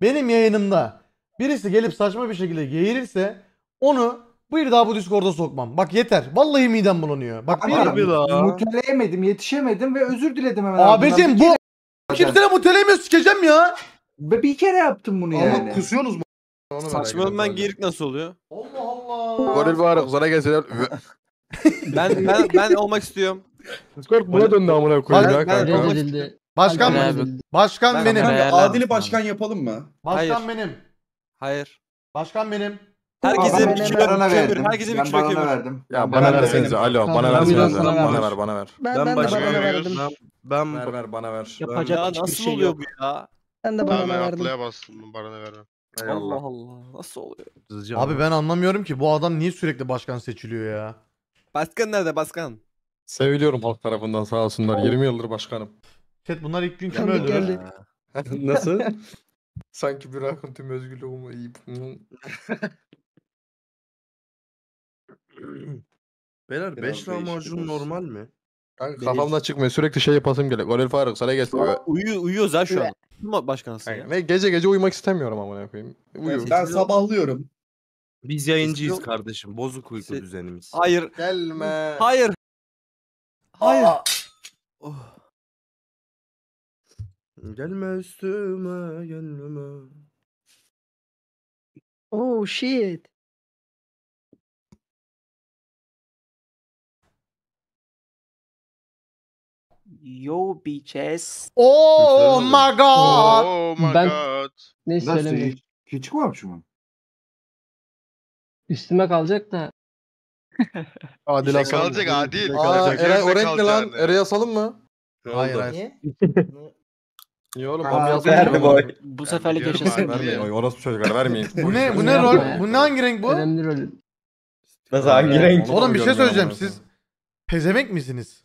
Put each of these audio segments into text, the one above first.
benim yayınımda birisi gelip saçma bir şekilde geğirirse onu bir daha bu Discord'a sokmam. Bak yeter. Vallahi midem bulanıyor. Bak bir Abi, la. Muteleyemedim, yetişemedim ve özür diledim hemen. Abicim bu Bir kimsene muteleyemiyor sikeceğim ya. kere- bir kere yaptım bunu yani. Ama kusuyorsunuz mu? Onu merak Saçma ediyorum ben ben de. giyirik nasıl oluyor? Allah Allah. Goril bağırık sana gelseler. Ben ben ben olmak istiyorum. Discord buna döndü amına koyayım Ben- ya ben- kanka. Reddedildi. Başkan benim. abi. Başkan Ben- benim. ben- Kanka Beğenmem. adili başkan yapalım mı? Başkan Hayır. benim. Hayır. Başkan benim. Herkese bir ben kilo Baran'a kömür. verdim. Herkese bir ben kilo Baran'a kömür. verdim. Ya bana Baran'a versenize. verdim. Alo bana Tamam, versenize. bana Bana ver. ver bana ver. Ben, Ben ben, de başka bana verdim. Ben Ver ver bana ver. Yapacak Ya hiçbir nasıl şey oluyor yok. bu ya? Ben de bana ben verdim. atlıya bastım. Bana ne vermem. Allah. Allah. Nasıl oluyor? Abi ben anlamıyorum ki bu adam niye sürekli başkan seçiliyor ya. Başkan nerede başkan? Seviliyorum halk tarafından sağ olsunlar. 20 yıldır başkanım. Chat bunlar ilk gün kimi Tanıdık öldürür? geldi. Nasıl? Sanki bir akın tüm özgürlüğümü yiyip. Beyler Biraz 5 lahmacun değişik normal mi? Kanka kafamdan çıkmıyor. Sürekli şey yapasım geliyor. Goril Faruk sana gelsin. Uyuyor, uyuyoruz ha şu an. Kim başkansın ya? Ve gece gece uyumak istemiyorum amına koyayım. Uyu. Ben sabahlıyorum. Biz yayıncıyız kardeşim. Bozuk uyku Se- düzenimiz. Hayır. Gelme. Hayır. Hayır. Oh. Gelme üstüme gelme. Oh shit. Yo bitches. Oh my god. Oh my Ben- god. Ne Nasıl söylemiyorum. hiç, hiç çıkmamış mı? Üstüme kalacak da. Adil asalım. kalacak adil. Aa Kalacak. Eray o Üzerinde renkli lan. kalacak. Eray asalım mı? Hayır oldu? hayır. İyi oğlum. Aa, Abi verme asalım. boy. Bu seferlik biliyorum yaşasın. abi. Vermeyin. Oy, orospu çocuklar vermeyin. Bu ne bu ne rol? Bu ne hangi renk bu? Önemli rol. Nasıl hangi renk? Oğlum bir şey söyleyeceğim. Siz pezevenk misiniz?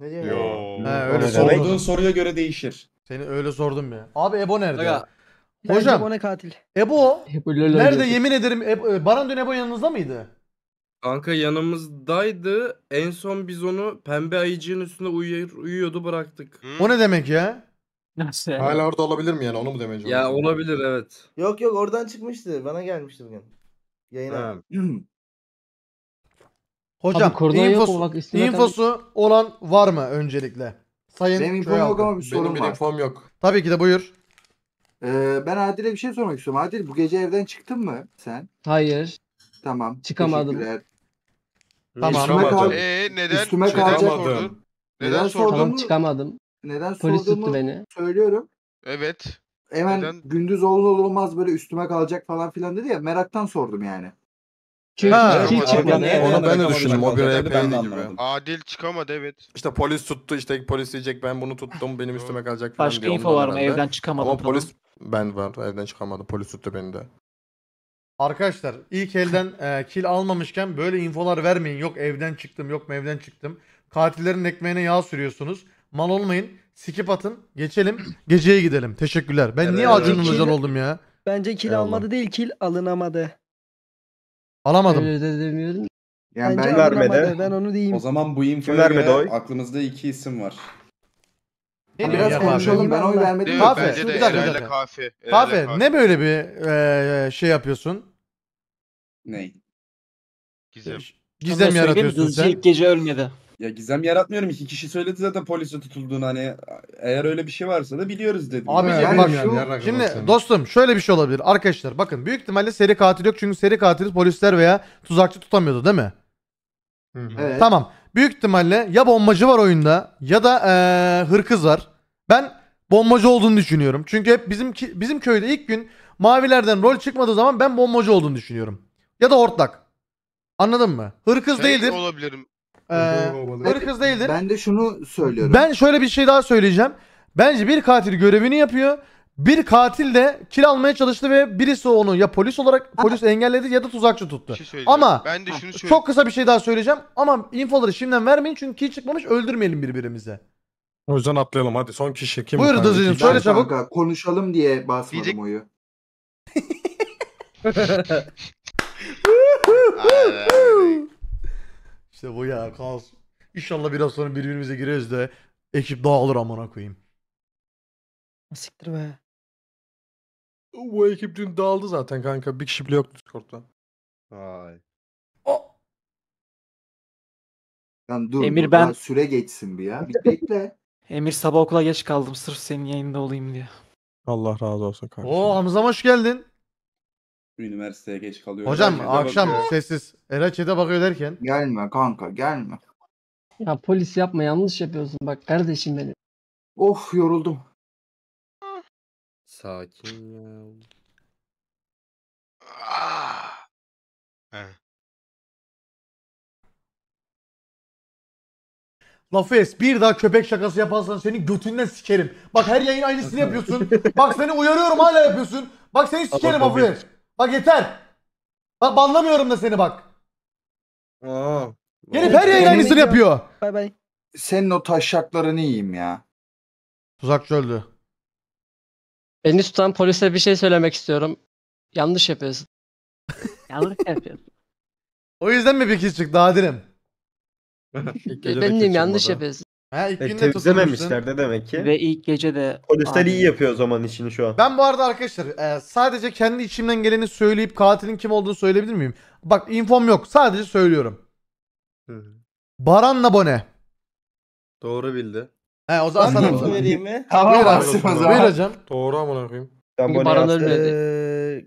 Yo. Oo. He öyle Sorduğun sordum. soruya göre değişir. Seni öyle sordum ya. Abi Ebo nerede? Aga, Bence Hocam. bu ne katil? Ebo nerede yemin ederim Ebo, e, Baran dün Ebo yanınızda mıydı? Kanka yanımızdaydı. En son biz onu pembe ayıcığın üstünde uyuyor, uyuyordu bıraktık. O ne demek ya? Nasıl? Hala orada olabilir mi yani onu mu demeye Ya olabilir evet. Yok yok oradan çıkmıştı. Bana gelmişti bugün. Yayına. Ha. Hocam Abi kordon yok infosu, Bak infosu olan var mı öncelikle? Sayın Benim infom yok ama bir sorun Benim bir var. infom yok. Tabii ki de buyur. Ee, ben Adil'e bir şey sormak istiyorum. Adil bu gece evden çıktın mı sen? Hayır. Tamam. Çıkamadım. teşekkürler. Tamam. Üstüme kal- Ee neden? Üstüme neden kalacak- sordun? Neden Neden sordun? Tamam Sorduğumu- çıkamadım. Neden Polis tuttu sorduğumu beni. söylüyorum. Evet. Hemen Neden? gündüz olur olmaz böyle üstüme kalacak falan filan dedi ya meraktan sordum yani. Çünkü Ha, kil ama- çıkmadı. Ama- Evet. Onu ben de düşündüm. O bir Ben de RP'ydi gibi. anlamadım. Adil çıkamadı evet. İşte polis tuttu işte polis diyecek ben bunu tuttum benim üstüme kalacak falan Başka diye info ondan var mı? herhalde. Evden çıkamadım Ama falan. polis ben var evden çıkamadım polis tuttu beni de. Arkadaşlar ilk elden e, kill almamışken böyle infolar vermeyin. Yok evden çıktım yok evden çıktım. Katillerin ekmeğine yağ sürüyorsunuz. Mal olmayın. Skip atın. Geçelim. Geceye gidelim. Teşekkürler. Ben niye Evet. Acun Ilıcalı oldum ya? Bence kil Eyvallah. almadı değil kil alınamadı. Alamadım. Öyle de demiyorum. Yani Bence ben alınamadı. Ben onu diyeyim. O zaman bu infoya vermedi göre oy? aklımızda iki isim var. Ne diyorsun biraz ya konuşalım. Ben oy vermedim. Değil mi? Kahve, Bence bir de dakika, bir Eray'la dakika. kahve. Eray'la Kahve ne böyle bir e, şey yapıyorsun? Ney? Gizem. Gizem yaratıyorsun sen. gece ölmedi. Ya gizem yaratmıyorum. İki kişi söyledi zaten polise tutulduğunu hani eğer öyle bir şey varsa da biliyoruz dedim. Abi Yani bak şu- yarrak Şimdi olsun. dostum şöyle bir şey olabilir. Arkadaşlar bakın büyük ihtimalle seri katil yok. Çünkü seri katili polisler veya tuzakçı tutamıyordu değil mi? Hı hı. Evet. Tamam. Büyük ihtimalle ya bombacı var oyunda ya da eee hırkız var. Ben bombacı olduğunu düşünüyorum. Çünkü hep bizim bizim köyde ilk gün mavilerden rol çıkmadığı zaman ben bombacı olduğunu düşünüyorum. Ya da hortlak. Anladın mı? Hırkız Fake değildir. olabilirim. Eee hırkız değildir. Ben de şunu söylüyorum. Ben şöyle bir şey daha söyleyeceğim. Bence bir katil görevini yapıyor. Bir katil de kill almaya çalıştı ve birisi onu ya polis olarak polis engelledi ya da tuzakçı tuttu. Bir şey söyleyeceğim. Ama ben de şunu söyleyeyim. Çok kısa bir şey daha söyleyeceğim ama infoları şimdiden vermeyin çünkü kill çıkmamış öldürmeyelim birbirimizi. O yüzden atlayalım hadi son kişi kim? Buyur İki- söyle Ben çabuk. kanka konuşalım diye basmadım Diyecek- oyu. Ay, ay, ay. İşte bu ya kaos. İnşallah biraz sonra birbirimize gireriz de ekip dağılır amına koyayım. Siktir be. Bu ekip dün dağıldı zaten kanka. Bir kişi bile yoktu Discord'da. Vay. Lan dur, Emir ben- süre geçsin bir ya. Bir bekle. Emir sabah okula geç kaldım sırf senin yayında olayım diye. Allah razı olsun kanka. Oo Hamza hoş geldin. Üniversiteye geç kalıyorum. Hocam Herkese akşam bakıyor. sessiz. Era chat'e bakıyor derken. Gelme kanka gelme. Ya polis yapma yanlış yapıyorsun bak kardeşim benim. Of yoruldum. Sakin ya. Ah. Heh. Lafes bir daha köpek şakası yaparsan senin götünden sikerim. Bak her yayın aynısını yapıyorsun. Bak seni uyarıyorum hala yapıyorsun. Bak seni sikerim. Lafes. Bak yeter. Bak banlamıyorum da seni bak. Aa. Gelip her yayın aynısını yapıyor. Bay bay. Senin o taşaklarını yiyeyim ya. Tuzakçı öldü. Beni tutan polise bir şey söylemek istiyorum. Yanlış yapıyorsun. Yanlış yapıyorsun. O yüzden mi bir kez çıktı Adil'im? Ben diyeyim yanlış yapıyorsun. Ha ilk E, günde temizlememişler de demek ki. Ve ilk gece de Polisler iyi yapıyor o zaman işini şu an. Ben bu arada arkadaşlar e, sadece kendi içimden geleni söyleyip katilin kim olduğunu söyleyebilir miyim? Bak infom yok. Sadece söylüyorum. Baran'la Bone. Doğru bildi. He o zaman sana. Buyur vereyim mi? Tamam abi. O Buyur zaman. hocam. Doğru amına koyayım. Ben Çünkü Baran ölmedi. Ee,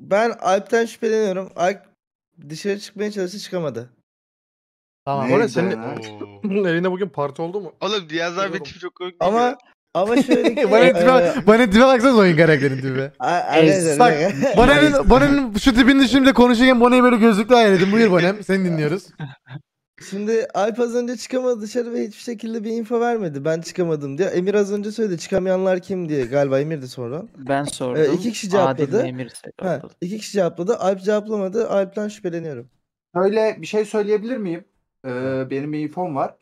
ben Alp'ten şüpheleniyorum. Alp dışarı çıkmaya çalıştı çıkamadı. Tamam. Ne? Bone Neyse senin ya. Oo. evinde bugün parti oldu mu? Oğlum Diyaz abi Biliyorum. tip çok komik Ama ama şöyle ki Bana tipe, bana tipe baksanız oyun karakterin tipi. Bak. Bone'nin, Bone'nin şu tipini şimdi konuşurken Bone'yi böyle gözlükle hayal edin. Buyur Bone'm seni dinliyoruz. Şimdi Alp az önce çıkamadı dışarı ve hiçbir şekilde bir info vermedi. Ben çıkamadım diye. Emir az önce söyledi çıkamayanlar kim diye. Galiba Emir'di sonra. ben sordum. Ee, iki kişi cevapladı. Adil Emir Ha, cevapladı. iki kişi cevapladı. Alp cevaplamadı. Alp'ten şüpheleniyorum. Şöyle bir şey söyleyebilir miyim? Ee, benim bir infom var.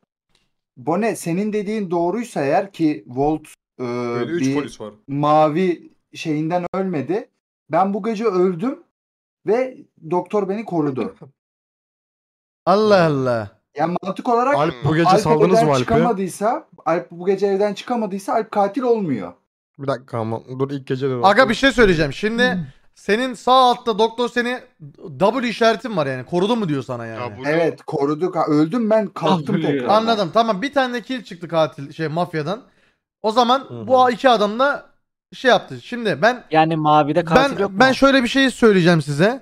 Bone senin dediğin doğruysa eğer ki Volt e, Böyle 3 bir polis var. mavi şeyinden ölmedi. Ben bu gece öldüm ve doktor beni korudu. Allah Allah. Yani mantık olarak Alp bu gece Alp saldınız evden mı Alp'e? çıkamadıysa, Alp bu gece evden çıkamadıysa Alp katil olmuyor. Bir dakika ama dur ilk gece de. Aga bir şey söyleyeceğim. Şimdi senin sağ altta doktor seni W işaretin var yani. Korudu mu diyor sana yani. Ya bunu Evet koruduk. Öldüm ben kalktım biliyor. tekrar. Anladım. Tamam bir tane de kill çıktı katil şey mafyadan. O zaman Hı bu iki adam da şey yaptı. Şimdi ben Yani mavide katil ben yok mu? ben şöyle bir şey söyleyeceğim size.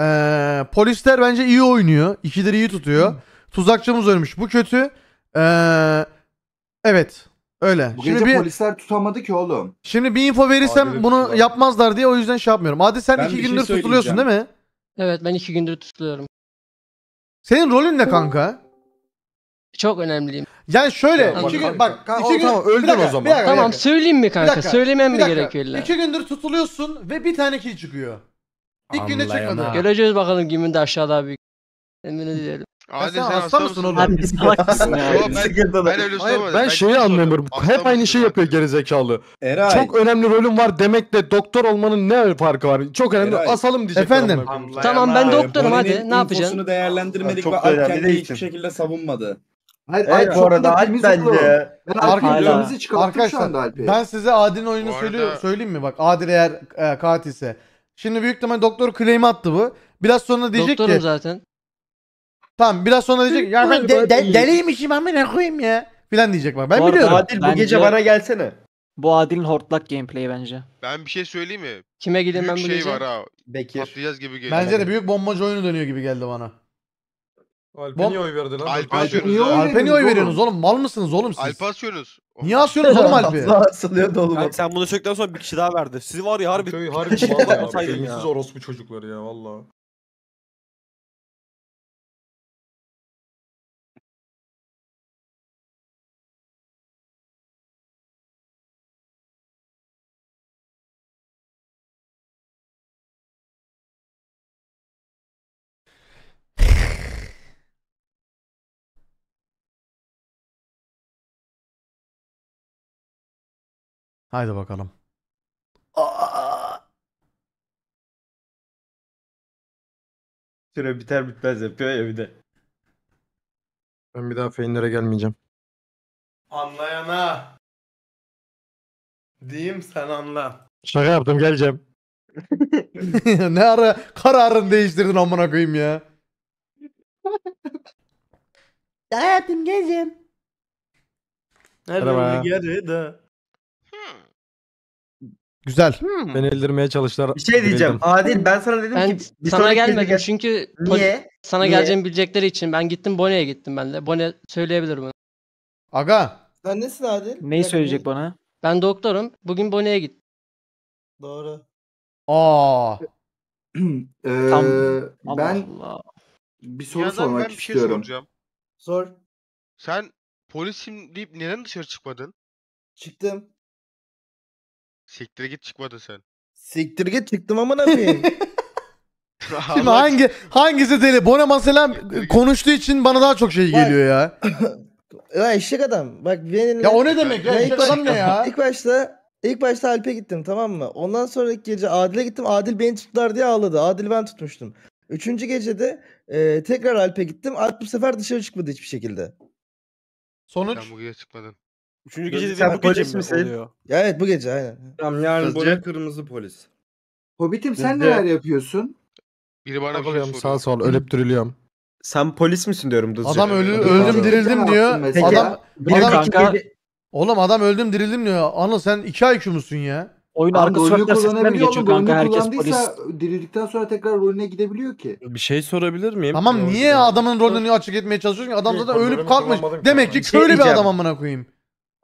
Ee, polisler bence iyi oynuyor. İkileri iyi tutuyor. Tuzakçımız ölmüş. Bu kötü. Ee, evet. Öyle. Bu Şimdi gece bir polisler tutamadı ki oğlum. şimdi bir info verirsem Adil'i bunu tutuyorlar. yapmazlar diye o yüzden şey yapmıyorum. Hadi sen Ben iki bir şey gündür tutuluyorsun değil mi? Evet ben iki gündür tutuluyorum. Senin rolün ne kanka? Çok önemliyim. Yani şöyle Ya iki bak gün kanka, bak kanka, iki o gün tamam, öldün bir dakika, o zaman. bir dakika, bir Tamam dakika. söyleyeyim mi Bir kanka? dakika, Söylemem bir mi dakika. gerekiyor illa? İki gündür tutuluyorsun ve bir tane kill çıkıyor. İlk günde çıkmadı. Göreceğiz bakalım kimin de aşağıda büyük. Emin ediyorum. Adil sen sen hasta mısın oğlum? Hadi salak mısın ya? Yo, ben, ben öyle Hayır sormadım. ben şeyi anlamıyorum. Hasta Hep aynı şey Adil? yapıyor gerizekalı. Eray. Çok önemli rolüm var demekle doktor olmanın ne farkı var? Çok önemli. Eray. Asalım diyecekler. Efendim? Tamam ben doktorum hadi ne yapacaksın? infosunu değerlendirmedik Çok ve Alp kendini hiçbir ki. şekilde savunmadı. Hayır, Evet Alp bu arada da Alp bence. şu anda Alp'i. ben size Adil'in arada- söyleyeyim mi? Bak Adil eğer e, katilse. Şimdi büyük ihtimal doktor claim attı bu. Biraz sonra diyecek Doktorum ki zaten. Tamam biraz sonra diyecek ya ben de, de, deliymişim amına koyayım ya. Filan diyecek bak. Ben Bu biliyorum. Adil bu Bence- gece bana gelsene. Bu Adil'in hortlak gameplay'i bence. Ben bir şey söyleyeyim mi? Kime gideyim ben Büyük bu şey gece? var ha. Bekir. Patlayacağız gibi geliyor. Bence de büyük bombacı oyunu dönüyor gibi geldi bana. Alp'e Bom- niye oy verdi lan? Alp'e asıyorsunuz ha. oy veriyorsunuz oğlum? Mal mısınız oğlum siz? Alp'e asıyorsunuz. Niye asıyorsunuz oğlum Alp'i? Allah asılıyor da oğlum. Sen bunu söktükten sonra bir kişi daha verdi. Siz var ya harbi. Köy harbi valla ya. Beyinsiz orospu çocukları ya valla. Haydi bakalım. Süre biter bitmez yapıyor ya bir de. Ben bir daha Feynlere gelmeyeceğim. Anlayana. Diyeyim sen anla. Şaka yaptım geleceğim. ne ara kararını değiştirdin amına koyayım ya. Hayatım gezim. Merhaba. Güzel. Beni öldürmeye çalıştılar. Bir şey diyeceğim. Adil ben sana dedim Ben ki bir sana gelmedim gel- çünkü Niye? sana Niye? geleceğimi bilecekleri için ben gittim Bone'ye gittim ben de. Bone söyleyebilir bunu. Aga. Sen nesin Adil? Neyi dakika, söyleyecek ne- bana? Ben doktorum. Bugün Bone'ye gittim. Doğru. Aa. Ee, Tam- ben Allah Allah. bir soru Yazan sormak ben bir şey istiyorum. soracağım. Sor. Sen polisim deyip neden dışarı çıkmadın? Çıktım. Siktir git çıkmadın sen. Siktir git çıktım amına koyayım. Şimdi Allah- hangi hangisi deli? Bone mesela konuştuğu için bana daha çok şey geliyor ya. ya eşek adam. Bak benim Ya o ne demek ya? Ya İlk ilk adam ne ya? İlk başta ilk başta Alp'e gittim tamam mı? Ondan sonraki gece Adil'e gittim. Adil beni tuttular diye ağladı. Adil'i ben tutmuştum. Üçüncü gecede e, tekrar Alp'e gittim. Alp bu sefer dışarı çıkmadı hiçbir şekilde. Sonuç Sen bu gece çıkmadın. Üçüncü gece Sen dediğin bu gece polis mi misin? oluyor? Ya evet bu gece aynen. Tamam yani Hızlıca. Bone kırmızı polis. Hobbit'im sen Bizde- neler yapıyorsun? Biri bana bir şey Takılıyorum soruyor. sağ sol ölüp diriliyorum. Sen polis misin diyorum Dızcı. adam ölü, Peki, öldüm dirildim diyor. mesela. Adam Bir adam kanka- oğlum adam öldüm dirildim diyor. Anıl sen 2 IQ musun ya? Oyun arka rolünü sokaklar sesinden mi kullanabiliyor geçiyor ama rolünü kanka? Herkes polis. kullandıysa dirildikten sonra tekrar rolüne gidebiliyor ki. Bir şey sorabilir miyim? Tamam niye adamın rolünü açık etmeye çalışıyorsun ki? Adam İyi, zaten ölüp ki Demek ki şey köylü bir diyeceğim. adam amına koyayım.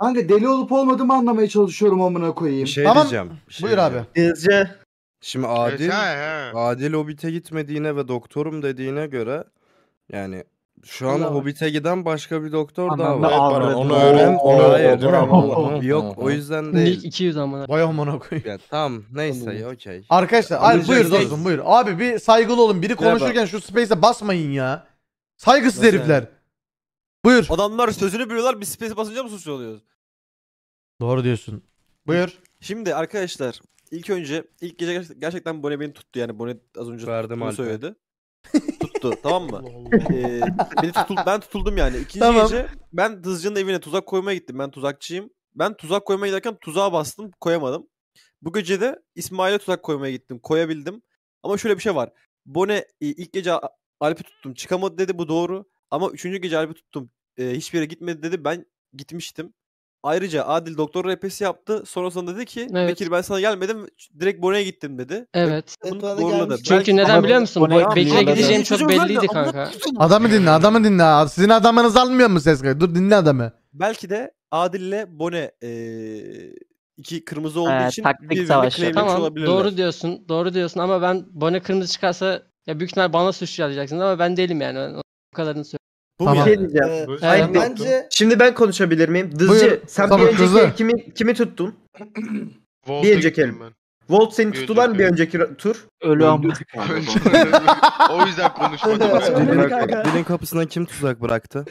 Kanka deli olup olmadığımı anlamaya çalışıyorum amına koyayım. Bir şey Tamam, diyeceğim. bir şey Buyur abi. diyeceğim. Şimdi Adil ha. Adil Hobbit'e gitmediğine ve doktorum dediğine göre yani şu an var. Hobbit'e giden başka bir doktor daha Ananı var. Evet, avradım. Baran, onu Oo, öğren. Onu Hayır. Yok o yüzden Nick değil. 200 amına. Vay amına koyayım. Ya, tamam neyse okey. Arkadaşlar Anlayacak buyur dostum buyur. Abi bir saygılı olun. Biri Merhaba. konuşurken şu space'e basmayın ya. Saygısız Nasıl herifler. Buyur. Adamlar sözünü biliyorlar biz space basınca mı suçlu oluyoruz? Doğru diyorsun. Buyur. Şimdi arkadaşlar ilk önce ilk gece ger- gerçekten Bone beni tuttu yani Bone az önce Verdim Alp'e. söyledi. tuttu tamam mı? Ee, beni tutul, ben tutuldum yani. İkinci Tamam. gece ben Dızcı'nın evine tuzak koymaya gittim. Ben tuzakçıyım. Ben tuzak koymaya giderken tuzağa bastım koyamadım. Bu gece de İsmail'e tuzak koymaya gittim. Koyabildim. Ama şöyle bir şey var. Bone e, ilk gece A- Alp'i tuttum. Çıkamadı dedi bu doğru. Ama üçüncü gece Alp'i tuttum. E, hiçbir yere gitmedi dedi. Ben gitmiştim. Ayrıca Adil doktor RP'si yaptı. Sonrasında dedi ki Evet. Bekir ben sana gelmedim. Direkt Bone'ye gittim dedi. Evet. Bunu doğruladı. Çünkü Belki- neden biliyor musun? Bekir'e gideceğim çok belliydi kanka. Adamı dinle adamı dinle. Sizin adamınız almıyor mu ses kaydı? Dur dinle adamı. Belki de Adil'le Bone eee, iki kırmızı olduğu Ee, için taktik savaşı. Tamam doğru diyorsun. Doğru diyorsun ama ben Bone kırmızı çıkarsa ya büyük ihtimal bana suçlayacaksınız ama ben değilim yani. O kadarını söyleyeyim. Bu Tamam. Bir şey diyeceğim. Ee, Hayır, yani bir- bence Şimdi ben konuşabilir miyim? Dızcı Buyur. sen Tamam, bir önceki hızlı. el kimi, kimi tuttun? Bir önceki gittim el. ben. Volt seni Bir mı bir önceki tur? Ölü ama. o yüzden konuşmadım ben. Dilin, kapısına kim tuzak bıraktı?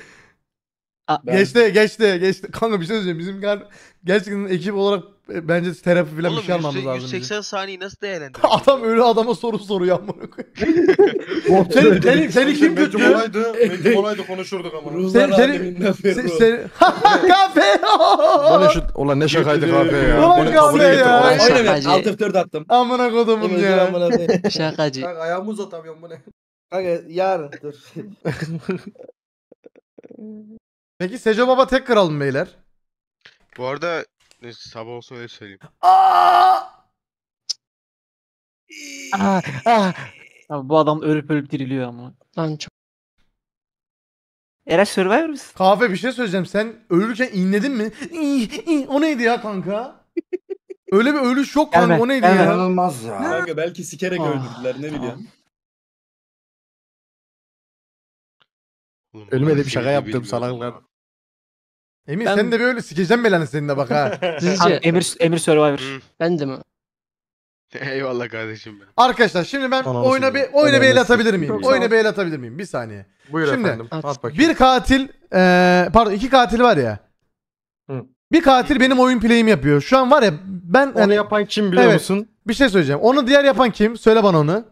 Ben- Geçti geçti geçti. Kanka bir şey söyleyeceğim. Bizim ger- gerçekten ekip olarak e, bence terapi falan bir Oğlum şey almamız 100 lazım. bizim. 180 saniyeyi nasıl değerlendiriyorsun? Adam ölü adama soru soruyor amına koyayım. seni, seni, seni kim Belki tutuyor? olaydı, belki olaydı konuşurduk ama. Sen, seni, sen, sen, kahve. Bu ne şu, ulan ne şakaydı kahve ya. Ulan Bu ne kahve kabul ya. ulan Aynen. Şakacı. Alt F4 attım. Amına kodumun Emre'cim ya. amına koyayım. Şakacı. Kanka ayağımı uzatamıyorum bu ne? Kanka yarın dur. Peki Seco Baba tek kralım beyler. Bu arada neyse sabah olsun öyle söyleyeyim. Aa! Ah, ah. Abi bu adam ölüp ölüp diriliyor ama. Lan çok Eray Survivor mısın? Kahve bir şey söyleyeceğim. Sen ölürken inledin mi? İy, iy. O neydi ya kanka? Öyle bir ölüş yok kanka. Gelme, O neydi gelme. ya? İnanılmaz ya. Kanka belki sikerek Ah. öldürdüler ne bileyim. Oğlum, Ölmedi bir şaka yaptım salaklar. Emin Ben- sen de böyle sikeceğim belanı senin de bak ha. Abi, sizce Emir, Emir Survivor. Hı. ben de mi? Eyvallah kardeşim ben. Arkadaşlar şimdi ben Ananı oyuna bir sikeyim. oyuna bir el Ananı atabilir miyim? Çok Oyuna bir el atabilir miyim? Bir saniye. Buyur Şimdi, efendim. at. At bakayım. Bir katil eee, pardon iki katil var ya. Hı. Bir katil benim oyun play'imi yapıyor. Şu an var ya ben Onu hani yapan kim biliyor Evet. musun? bir şey söyleyeceğim. Onu diğer yapan kim? Söyle bana onu.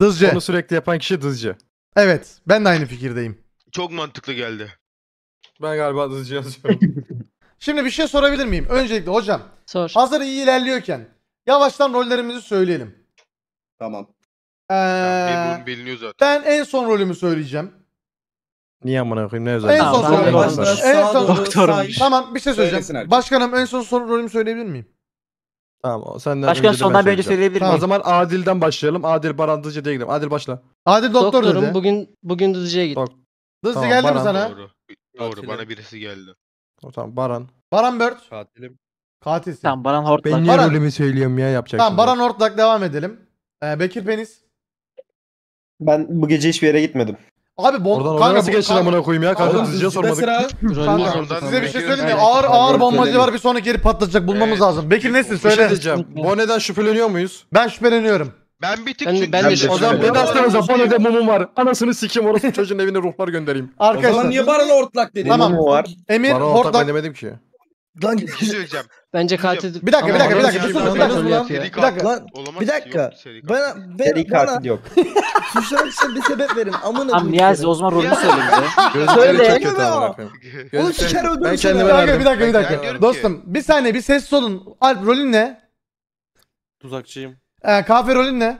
Dızcı. Onu sürekli yapan kişi Dızcı. Evet. Ben de aynı fikirdeyim. Çok mantıklı geldi. Ben galiba Dızcı yazıyorum. Şimdi bir şey sorabilir miyim? Öncelikle hocam Sor. hazır iyi ilerliyorken yavaştan rollerimizi söyleyelim. Tamam. Ee, rolüm biliniyor zaten. ben en son rolümü söyleyeceğim. Niye amına koyayım ne En özel? son Tamam, soru. başla. En son Doktormuş. Tamam bir şey söyleyeceğim. Söylesin herkes. Başkanım en son son rolümü söyleyebilir miyim? Tamam o senden Başkan önce de ben sondan bir önce söyleyeceğim. söyleyebilir Tamam. O miyim? zaman Adil'den başlayalım. Adil Baran Dızcı diye gidelim. Adil başla. Adil doktor Doktorum dedi. bugün bugün Düzce'ye gittim. Dok- Hızlı Tamam, geldi mi Baran sana? Doğru. Doğru bana birisi geldi. O tamam Baran. Baran Bört. Katilim. Katilsin. Tamam Baran Hortlak. Ben niye Baran. rolümü söylüyorum ya yapacak Tamam. Baran Ortlak devam edelim. Ee, Bekir Penis. Ben bu gece hiçbir yere gitmedim. Abi bom Oradan kanka, nasıl geçtin amına koyayım ya? Kanka Dızcı'da sormadık. sıra. Kanka, Size bir şey söyleyeyim mi? Ağır ağır bombacı var bir sonraki yeri patlatacak bulmamız Evet. lazım. Bekir nesin Bir şey söyle. diyeceğim. Bone'den şüpheleniyor muyuz? Ben şüpheleniyorum. Ben bir tık Ben de- çünkü... ben de Ben de şaşırdım. O zaman beni aslanıza Bone'de mumum var. Anasını sikeyim orası çocuğun evine ruhlar göndereyim. O zaman Arkadaşlar niye bana ortlak dedin? Tamam. Mumum var. Emir Baran ortak ben Hortlak. demedim ki. Lan Bir şey söyleyeceğim. Bence katil... Bir dakika, bir Ama dakika, bir bana dakika, bir dakika. yapıyor. Seri Bir dakika. lan Olamaz bir ki, dakika. yok seri katil. bana Seri ben, bana katil yok. suçlamak için bir sebep verin. Amına koyayım Niyazi o zaman rolünü söyle bize. Gözleri Söyle. çok kötü amına koyayım. Oğlum Gözleri- siker Ben kendime. Bir dakika, verdim. bir dakika, bir Ben dakika. diyorum ki- Dostum bir saniye bir sessiz olun. Alp rolün ne? Tuzakçıyım. Ee, Kafe rolün ne?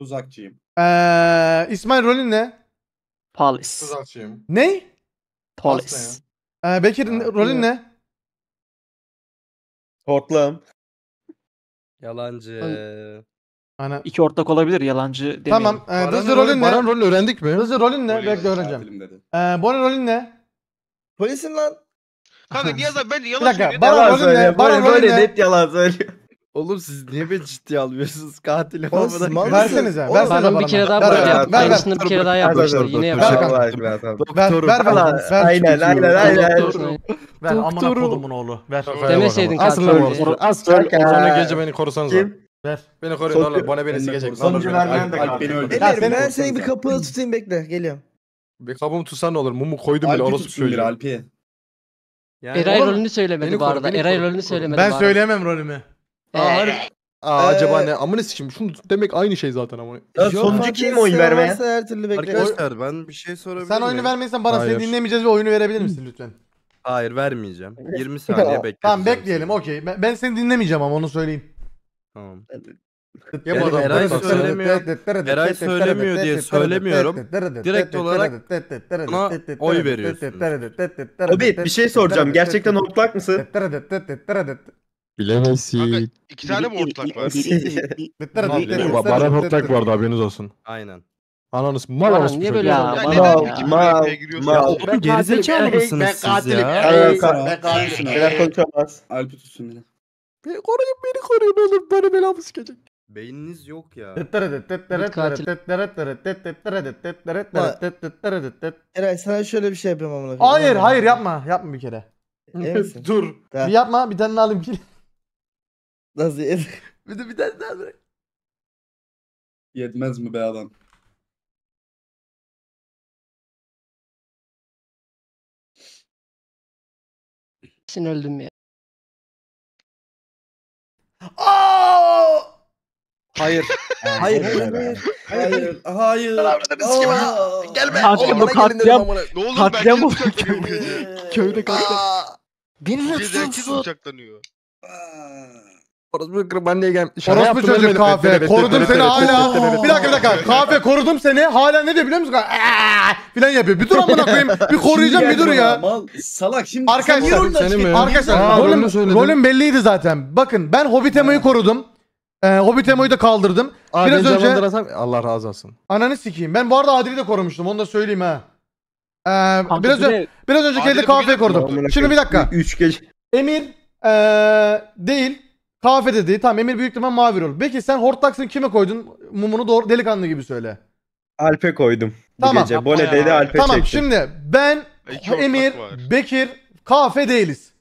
Tuzakçıyım. Ee, İsmail rolün ne? Polis. Tuzakçıyım. Ney? Polis. Ee, Bekir Ha, rolün ne? Hortlağım. Yalancı. Ana. İki ortak olabilir yalancı demeyelim. Tamam. Ee, rolü- rolün ne? Baran rolünü öğrendik mi? Hızlı rolün ne? Bekle öğreneceğim. Katilim dedi. Ee, Bonnie rolün ne? Polisim lan. Kanka niye zaten ben Bir yalan dakika. söylüyorum. Baran rolün ne? Baran rolün ne? net yalan söylüyor. Oğlum siz niye beni ciddiye almıyorsunuz? Oğlum siz mal? Versenize. Oğlum, Versene Baran bir kere daha Ver, böyle ver, ver, ver. Bir kere daha yaptı işte. Yine Ver tamam. Ver, ver. Ver. Aynen aynen aynen. Ver amına kodumun oğlu. Ver. Ver Demeseydin bu. Asıl. Kanka. Sonra gece beni korusanız. Kim? Ver. Beni koruyun oğlum. Bana beni Ben sikecek. Sonucu vermeyen de Alp kaldı. beni öldürdü. Ya Emir seni ben seni bir kapıda tutayım bekle. Geliyorum. Bir kabımı tutsan ne olur? Mumu koydum bile orası söylüyor. Alp'i. Eray Oğlum, rolünü söylemedi bu arada. Eray rolünü söylemedi Ben bu arada. söyleyemem rolümü. Ee, Aa Ee, acaba ne? Amına sikeyim. Şunu demek aynı şey zaten ama. Ya Yok, fark kim oy vermeyen? varsa Her türlü. Arkadaşlar ben bir şey sorabilir Sen oyunu miyim? vermeysen bana seni dinlemeyeceğiz ve oyunu verebilir misin lütfen? Hayır vermeyeceğim. 20 saniye bekleteceğim. Tamam bekleyelim seni. okey. Ben, ben seni dinlemeyeceğim ama onu söyleyeyim. Tamam. Ya Yani Eray söylemiyor. Eray söylemiyor diye söylemiyorum. Direkt olarak bana oy veriyorsunuz. Abi bir şey soracağım. Gerçekten hortlak mısın? Kanka Bilemezsin. iki tane mi ortak var? Baran hortlak vardı haberiniz olsun. Aynen. Ananız mal orospu niye böyle Ya, ya? Ya Mal- mal- mal. Oğlum gerizekalı mısınız siz ya? Evet, Ben abi. Beyler konuşamaz. Alp'i tutsun beni. Beni koruyun beni koruyun oğlum. Bana belamı sikecek. Beyniniz yok ya. Eray sana şöyle bir şey yapıyorum amına koyayım. Hayır hayır yapma. Yapma bir kere. Dur. Bir yapma bir tane alayım ki. Nasıl yedin? Bir de bir tane daha bırak. Yetmez mi be adam? Kesin öldüm ya. Aa! Hayır. Hayır. Hayır. Hayır. Hayır. Aa! Gelme. Katliam bu katliam. Ne olur Katliam bu. Köyde katliam. Bu gece herkes bıçaklanıyor. Orospu kırbanlıya gelmiş. Şaka Orospu yaptım, çocuk kahve. Korudum seni hala. Bir dakika bir dakika. Kahve korudum seni. Hala ne diyor biliyor musun? Filan yapıyor. Bir dur amına koyayım. Bir koruyacağım bir dur ya. Mal salak şimdi. Arkadaşlar, niye Arkadaşlar rolüm, belliydi zaten. Bakın ben Hobbit Emo'yu korudum. Ee, Hobbit Emo'yu da kaldırdım. Aa, Biraz ben önce- Allah razı olsun. Ananı sikeyim. Ben bu arada Adil'i de korumuştum. Onu da söyleyeyim ha. Ee, biraz, bir önce, biraz önce kendi bugün- korudum. Şimdi bir dakika. Üç gece. Emir ee, değil. Kahve de değil. Tamam Emir büyük ihtimal mavi rol. Peki sen hortlaksın kime koydun? Mumunu doğru delikanlı gibi söyle. Alp'e koydum. Bu Tamam. gece. Ya. dedi Alp'e tamam çektim. şimdi ben İki ortak Emir, var. Bekir, kahve değiliz.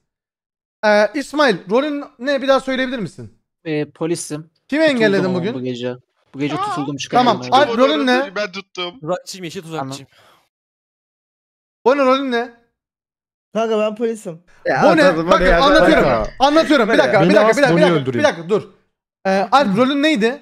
Ee, İsmail rolün ne bir daha söyleyebilir misin? e, polisim. Kimi engelledin bugün? Bu gece. Bu gece tutuldum Tamam, çıkardım. Alp rolün ne? Ben tuttum. Tuzakçıyım yeşil tuzakçıyım. Bonnie rolün ne? Kanka ben polisim. Ya, Bu ne? Bakın Bone ya. anlatıyorum. Kanka. Anlatıyorum. Bir dakika, bir dakika, as, bir dakika, bir dakika, bir dakika, dur. Ee, Alp rolün neydi?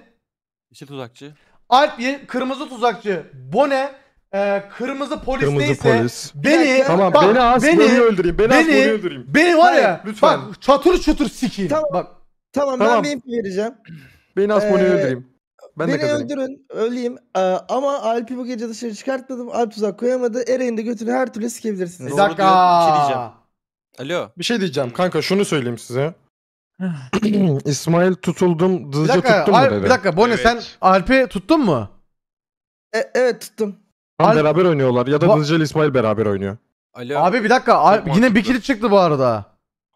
Yeşil tuzakçı. Alp ye- kırmızı tuzakçı. Bone e, kırmızı polis Kırmızı neyse polis. beni Tamam bak, beni as beni, öldüreyim. Beni, as beni- Bonnie'yi öldüreyim. beni var ya Hayır, lütfen. bak çatır çutur sikeyim. Tamam. Bak Tamam, Tamam. ben bir vereceğim. Beni as Ee, öldüreyim. Ben de Beni kazanayım. öldürün, öleyim. Ee, ama Alp'i bu gece dışarı çıkartmadım. Alp tuzak koyamadı. Eren'i de götürün her türlü sikebilirsiniz. Bir Doğru dakika. diyor, bir şey diyeceğim. Alo. Bir şey diyeceğim kanka şunu söyleyeyim size. İsmail tutuldum, Bir dızcı dakika, tuttum mu Alp, dedi. bir dakika Bone sen Evet. Alp'i tuttun mu? E- evet tuttum. Tam Alp- beraber oynuyorlar ya da Va- Dızcı ile İsmail beraber oynuyor. Alo. Abi bir dakika Alp, yine bir kilit çıktı bu arada.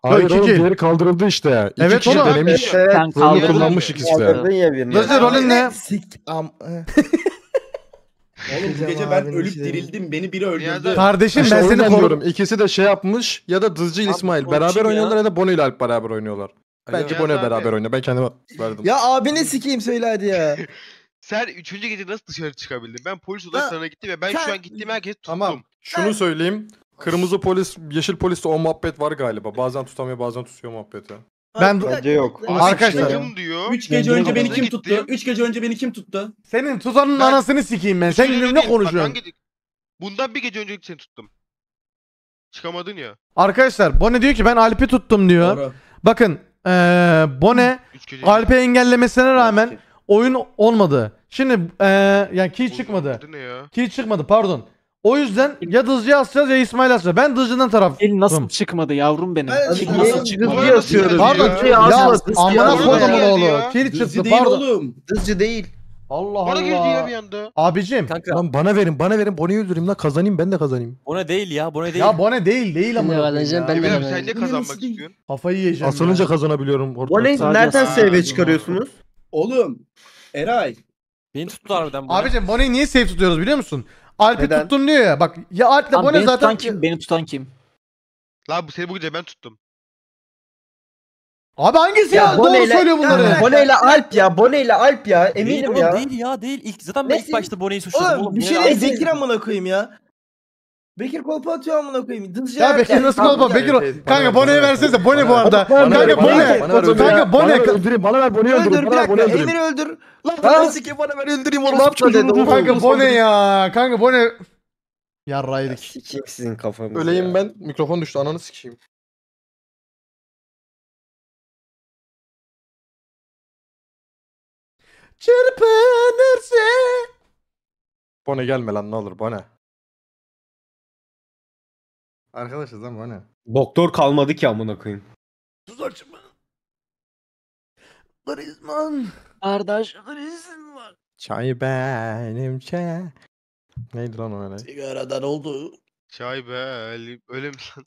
Hayır iki oğlum kill. diğeri kaldırıldı işte. İki Evet kişi oğlum. denemiş. Sen Rolü kaldırdın. kullanmış ikisi de. Kaldırdın ya birini. Dızcı rolün ne? Sik am. eh. Oğlum bu gece ben ölüp şey dirildim. Beni biri öldürdü. Kardeşim İşte ben o seni yüzden korum. diyorum. İkisi de şey yapmış ya da Dızcı ile Abi, İsmail beraber oynuyorlar ya da Bono ile Alp beraber oynuyorlar. Bence Ya Bono ile abi. beraber oynuyor. Ben kendime verdim. Ya abini sikeyim söyle hadi ya. Sen üçüncü gece nasıl dışarı çıkabildin? Ben polis Ha, odasına gittim ve ben sen- şu an gittiğim herkesi tuttum. Tamam. Şunu söyleyeyim. Kırmızı polis, yeşil poliste o muhabbet var galiba. Bazen tutamıyor, bazen tutuyor muhabbeti. Ben- Bence yok. Arkadaşlar- diyor. 3 gece önce beni kim tuttu? 3 gece önce beni kim tuttu? Senin tutanın Ben- anasını sikeyim ben. Sen Üçüncü ne değil, bak konuşuyorsun? hangi- Bundan bir gece önce seni tuttum. Çıkamadın ya. Arkadaşlar Bone diyor ki ben Alp'i tuttum diyor. Doğru. Bakın eee Bone Üç gece. Alp'i engellemesine rağmen oyun olmadı. Şimdi eee yani kill çıkmadı. Adı ne ya? Kill çıkmadı pardon. O yüzden ya Dızcı'ya asacağız ya İsmail asacağız. Ben Dızcı'dan taraf. El nasıl çıkmadı yavrum benim? Ben- nasıl Ben- çıkmadı? Dızcı asıyoruz Pardon. ya. Ya Dızcı amına asla. kodumun Geldi oğlu. ya. Kill Dızcı çıktı değil pardon. oğlum. Dızcı değil. Allah Bana girdi ya bir Allah. anda. Abicim. Kanka Lan bana verin, bana verin. Bono'yu öldüreyim lan kazanayım ben de kazanayım. Bone değil ya. Bone değil. Ya Bone değil değil ama. Ne kazanacağım, ben de Emir abi sen ne kazanmak istiyorsun? Kafayı yiyeceğim. Asılınca ya. kazanabiliyorum. Ortak. Bone'yi Sadece nereden SV çıkarıyorsunuz? Oğlum. Eray. Beni tuttu harbiden Bone. Abicim Bone'yi niye safe tutuyoruz biliyor musun? Alp'i Neden? tuttun diyor ya. Bak ya Alp'le Lan Bone beni zaten tutan kim? Beni tutan kim? Lan bu seni bu gece ben tuttum. Abi hangisi ya? Ya Doğru Bone'yle- söylüyor bunları. Ya Bone ile Alp ya. Bone ile Alp ya. Değil Eminim oğlum, ya. Değil ya değil. İlk, zaten ben Neyse. ilk başta Bone'yi suçladım oğlum. Oğlum bir şey ya? değil Bekir amına koyayım ya. Bekir kolpa atıyor amına koyayım. Dızcı Ya Bekir nasıl kolpa? Bekir Kanka Bone'ye versenize. Bone bu arada. Kanka Bone. Kanka Bone. Bana ver Bono'yu Öldür öldüreyim. bir dakika. Emir öldür. Lan bana sikeyim bana ver öldüreyim oğlum. Orospu çocuğunu Kanka Bone ya. Kanka Bone. Yarraydık. Sikeyim sizin kafanızı Öleyim ben. Mikrofon düştü. Ananı sikeyim. Çırpınırsa. Bone gelme lan ne olur Bone. Arkadaşız lan Bone. Doktor kalmadı ki amına koyayım. Tuzakçı mı? Karizman. Kardeş krizim var. Çay benim çay. Neydi lan o öyle? Sigaradan oldu. Çay be. Öyle mi lan?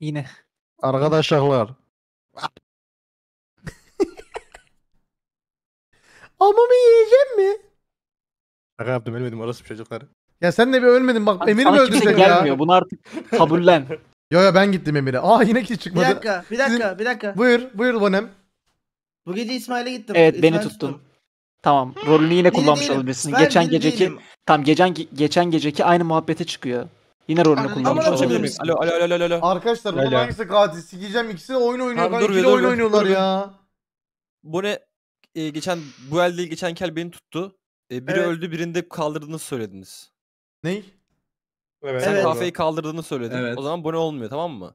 Yine. Arkadaşlar. Amamı yiyeceğim mi? Şaka yaptım ölmedim orası çocuklar. Ya sen de bir ölmedin bak Abi Emir'i mi öldürsek ya? gelmiyor. Bunu artık kabullen. Yo yo ben gittim Emir'e. Aa yine ki Bir çıkmadı. dakika, bir dakika, bir dakika. Buyur buyur Bonem. Bu gece İsmail'e gittim. Evet beni İsmail tuttun. tuttum. Tamam. Rolünü yine kullanmış olabilirsin. Ben geçen geceki değilim. tam geçen geçen geceki aynı muhabbete çıkıyor. Yine rolünü kullanmış olabilirsin. Alo alo alo alo. alo. Arkadaşlar bunun hangisi katil? Sikeceğim ikisi de oyun oynuyor. Tamam, dur bir, dur oyun bir, oynuyorlar dur bir. ya. Bone e, geçen bu el değil geçen kel beni tuttu. E, biri Evet. öldü birinde kaldırdığını söylediniz. Ney? Evet. Sen Evet. kafeyi kaldırdığını söyledin. Evet. O zaman Bone olmuyor tamam mı?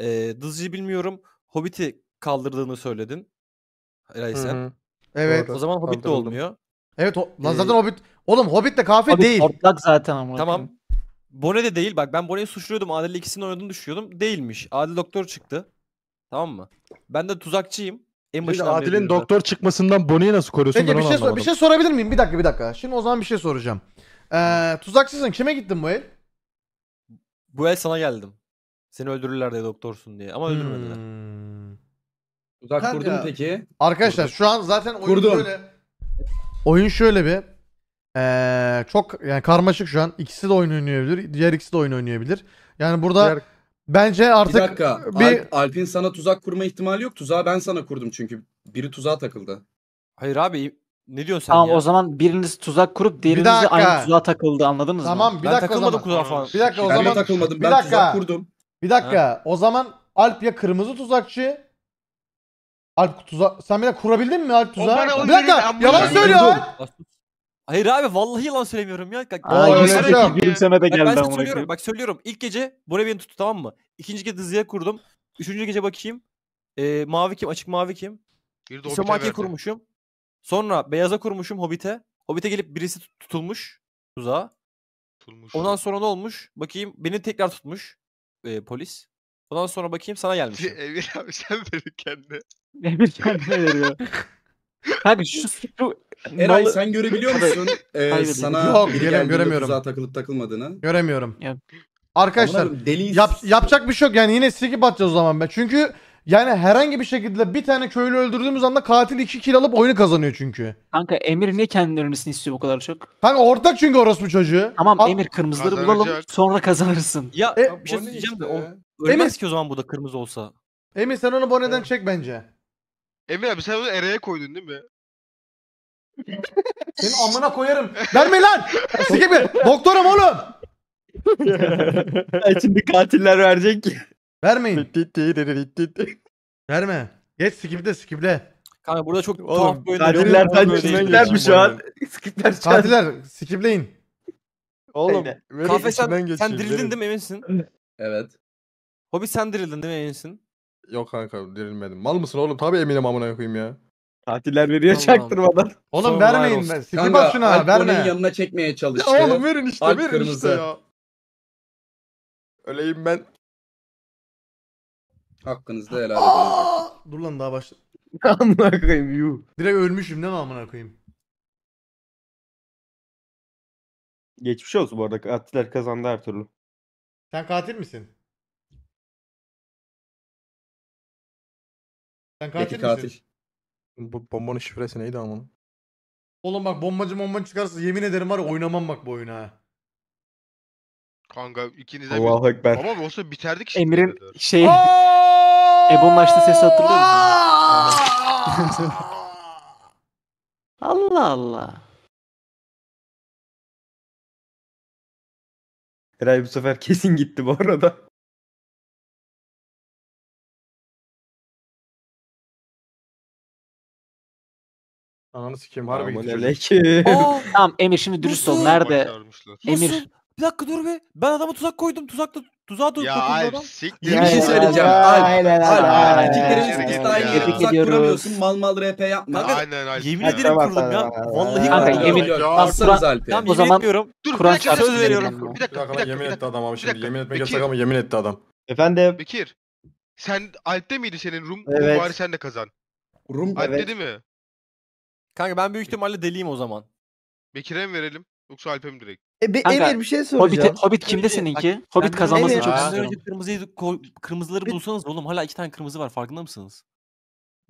E, Dızcı'yı bilmiyorum. Hobbit'i kaldırdığını söyledin. Eray sen. Evet. O zaman Hobbit de Kaldırıldım. olmuyor. Evet o, lan Ee, zaten Hobbit. Oğlum Hobbit de kafe Abi değil. Hortlak zaten ama. Tamam. Bone de değil. Bak ben Bone'yi suçluyordum. Adil'le ikisinin oynadığını düşünüyordum. Değilmiş. Adil doktor çıktı. Tamam mı? Ben de tuzakçıyım. En Şimdi başından beri Adil'in diyorum zaten. doktor çıkmasından Bonnie'yi nasıl koruyorsun Peki ben bir onu şey, sor- anlamadım. bir şey sorabilir miyim? Bir dakika bir dakika. Şimdi o zaman bir şey soracağım. Ee, tuzakçısın. Kime gittin bu el? Bu el sana geldim. Seni öldürürler diye doktorsun diye. Ama öldürmediler. Hmm. Uzak Kanka. kurdun peki. Arkadaşlar şu an zaten oyun Kurdum. şöyle. Oyun şöyle bir. Ee, çok yani karmaşık şu an. İkisi de oyun oynayabilir. Diğer ikisi de oyun oynayabilir. Yani burada Diğer- bence Bir artık dakika. bir Alp- Alp'in sana tuzak kurma ihtimali yok. Tuzağı ben sana kurdum çünkü. Biri tuzağa takıldı. Hayır abi ne diyorsun sen Tamam ya? o zaman biriniz tuzak kurup diğeriniz de dakika. aynı tuzağa takıldı anladınız mı? tamam bir ben dakika o takılmadım zaman. falan. Bir dakika o ben zaman. de takılmadım. bir Ben dakika. tuzak kurdum. Bir dakika. O zaman Alp ya kırmızı tuzakçı. Alp tuzak. Sen bir dakika kurabildin mi Alp tuzağı? bana onu Bir dakika. dedi, Yalan söylüyor. Alp. Hayır abi vallahi yalan söylemiyorum ya. Bak, Aa, öyle şey yok. gülümseme de Bak geldi ben size amına söylüyorum. koyayım. Bak söylüyorum. İlk gece Bora beni tuttu tamam mı? İkinci gece Dızı'ya kurdum. Üçüncü gece bakayım. Ee, mavi kim? Açık mavi kim? Bir de Maki'yi verdi. kurmuşum. Sonra Beyaz'a kurmuşum Hobbit'e. Hobbit'e gelip birisi tut- tutulmuş tuzağa. Tutulmuş. Ondan sonra ne olmuş? Bakayım beni tekrar tutmuş e, polis. Ondan sonra bakayım sana gelmiş. Emir abi sen verin kendine. Emir kendine veriyor. Kanka şu şu Eray malı- sen görebiliyor musun? Ee, sana Yok, biri geldiğinde göremiyorum. tuzağa takılıp takılmadığını. Göremiyorum. Ya- Arkadaşlar Amına deli yap, yapacak bir şey yok yani yine skip atacağız o zaman ben. Çünkü yani herhangi bir şekilde bir tane köylü öldürdüğümüz anda katil 2 kill alıp oyunu kazanıyor çünkü. Kanka Emir niye kendini ölmesini istiyor bu kadar çok? Kanka ortak çünkü orospu çocuğu. Tamam Al- Emir kırmızıları Kazanacak. bulalım sonra kazanırsın. Ya E, bir şey söyleyeceğim de işte? o ölmez Emir- ki o zaman bu da kırmızı olsa. Emin sen onu boneden çek bence. Emir abi sen onu Eray'a koydun değil mi? Senin amına koyarım. Verme lan. Skip mi? Doktorum oğlum. Şimdi katiller verecek ki. Vermeyin. Verme. Geç skiple skiple. Kanka burada çok Oğlum, tuhaf bir oyun Katillerden dönüyor. Böyle değil. mi şu an? Skipler şu an. Katiller skipleyin. Oğlum. Kahve içinden sen, sen dirildin değil mi eminsin? Evet. Hobbit sen dirildin değil mi eminsin? Yok kanka dirilmedim. Mal mısın oğlum? Tabii eminim amına koyayım ya. Katiller veriyor Tamam. çaktırmadan. Oğlum Sonlar vermeyin. olsun. Skip Kanka at şuna Alp verme. Bonnie'nin yanına çekmeye çalıştı. Ya oğlum verin işte Alp verin kırmızı. işte ya. Öleyim ben. Hakkınızda helal edin. Aa! Dur lan daha başla. Amına koyayım yuh. Direkt ölmüşüm değil mi amına koyayım? Geçmiş olsun bu arada. Katiller kazandı her türlü. Sen katil misin? Sen katil Peki misin? katil. Bu bombanın şifresi neydi amına? Oğlum bak bombacı bombacı çıkarsa yemin ederim var ya oynamam bak bu oyunu ha. Kanka ikinize Allahu bir... Ekber. Ama olsa biterdik şimdi. Emir'in şey Ebon'un açtığı sesi hatırlıyor musun? Allah Allah. Eray bu sefer kesin gitti bu arada. Ananı sikeyim harbi gitti Aman çocuk. aleyküm. Aa, Tamam Emir şimdi dürüst ol. Nasıl? Nerede? Emir. Bir dakika dur be. Ben adama tuzak koydum. Tuzakta tuzağa dur. Ya Alp siktir. Bir şey söyleyeceğim. Aynen, Alp, aynen, Alp, yere Tebrik tuzak kuramıyorsun. Mal mal RP yapma. Aynen Alp. Yemin ederim kırıldım ya. Vallahi Kanka, yemin- Aslanız Alp'e. Tamam O yemin zaman- etmiyorum. Dur bir Kur'an söz veriyorum. Bir dakika, bir dakika, yemin etti adam ama Bir şimdi yemin etmek yasak ama yemin etti adam. Efendim. Bekir. Sen Alp'te miydi senin Rum? Evet. Bari sen de kazan. Rum Alp Evet. dedi mi? Kanka ben büyük ihtimalle deliyim o zaman. Bekir'e mi verelim? Yoksa Alp'e mi direkt? E, be- Kanka, Emir bir şey Hobbit, soracağım. Hobbit kimde seninki? Hobbit Kendiniz kazanmasını çok Aa. Sizden istiyorum. önce kırmızıyı kırmızıları bulsanız oğlum hala iki tane kırmızı var farkında mısınız?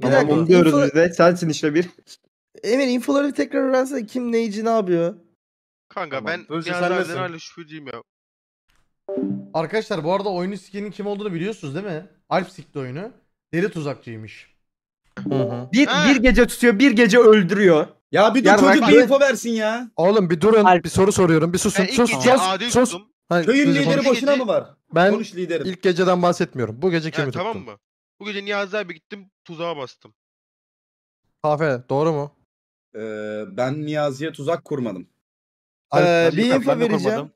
Bir Tamam dakika, onu diyoruz info- biz de. Sensin işte bir. Emir infoları bir tekrar öğrense kim neyici ne yapıyor? Kanka Tamam. ben abiden nesin? hala şüpheciyim ya. Arkadaşlar bu arada oyunu sikenin kim olduğunu biliyorsunuz değil mi? Alp sikti oyunu. Deli tuzakçıymış. Bir, Ha. bir gece tutuyor, bir gece öldürüyor. Ya bir dur Ya çocuk bir info versin ya. Oğlum bir durun Alp. bir soru soruyorum bir susun Ben ilk sus gece sus adil sus. tuttum. Hayır, Köyün düzgün lideri konuş. boşuna mı var? Ben Konuş liderim. ilk geceden bahsetmiyorum. Bu gece kimi tuttum? tamam mı? Bu gece Niyazi abi gittim tuzağa bastım. Kahve doğru mu? Ee, ben Niyazi'ye tuzak kurmadım. Alp, Ee, ben bir de info kurmadım. vereceğim.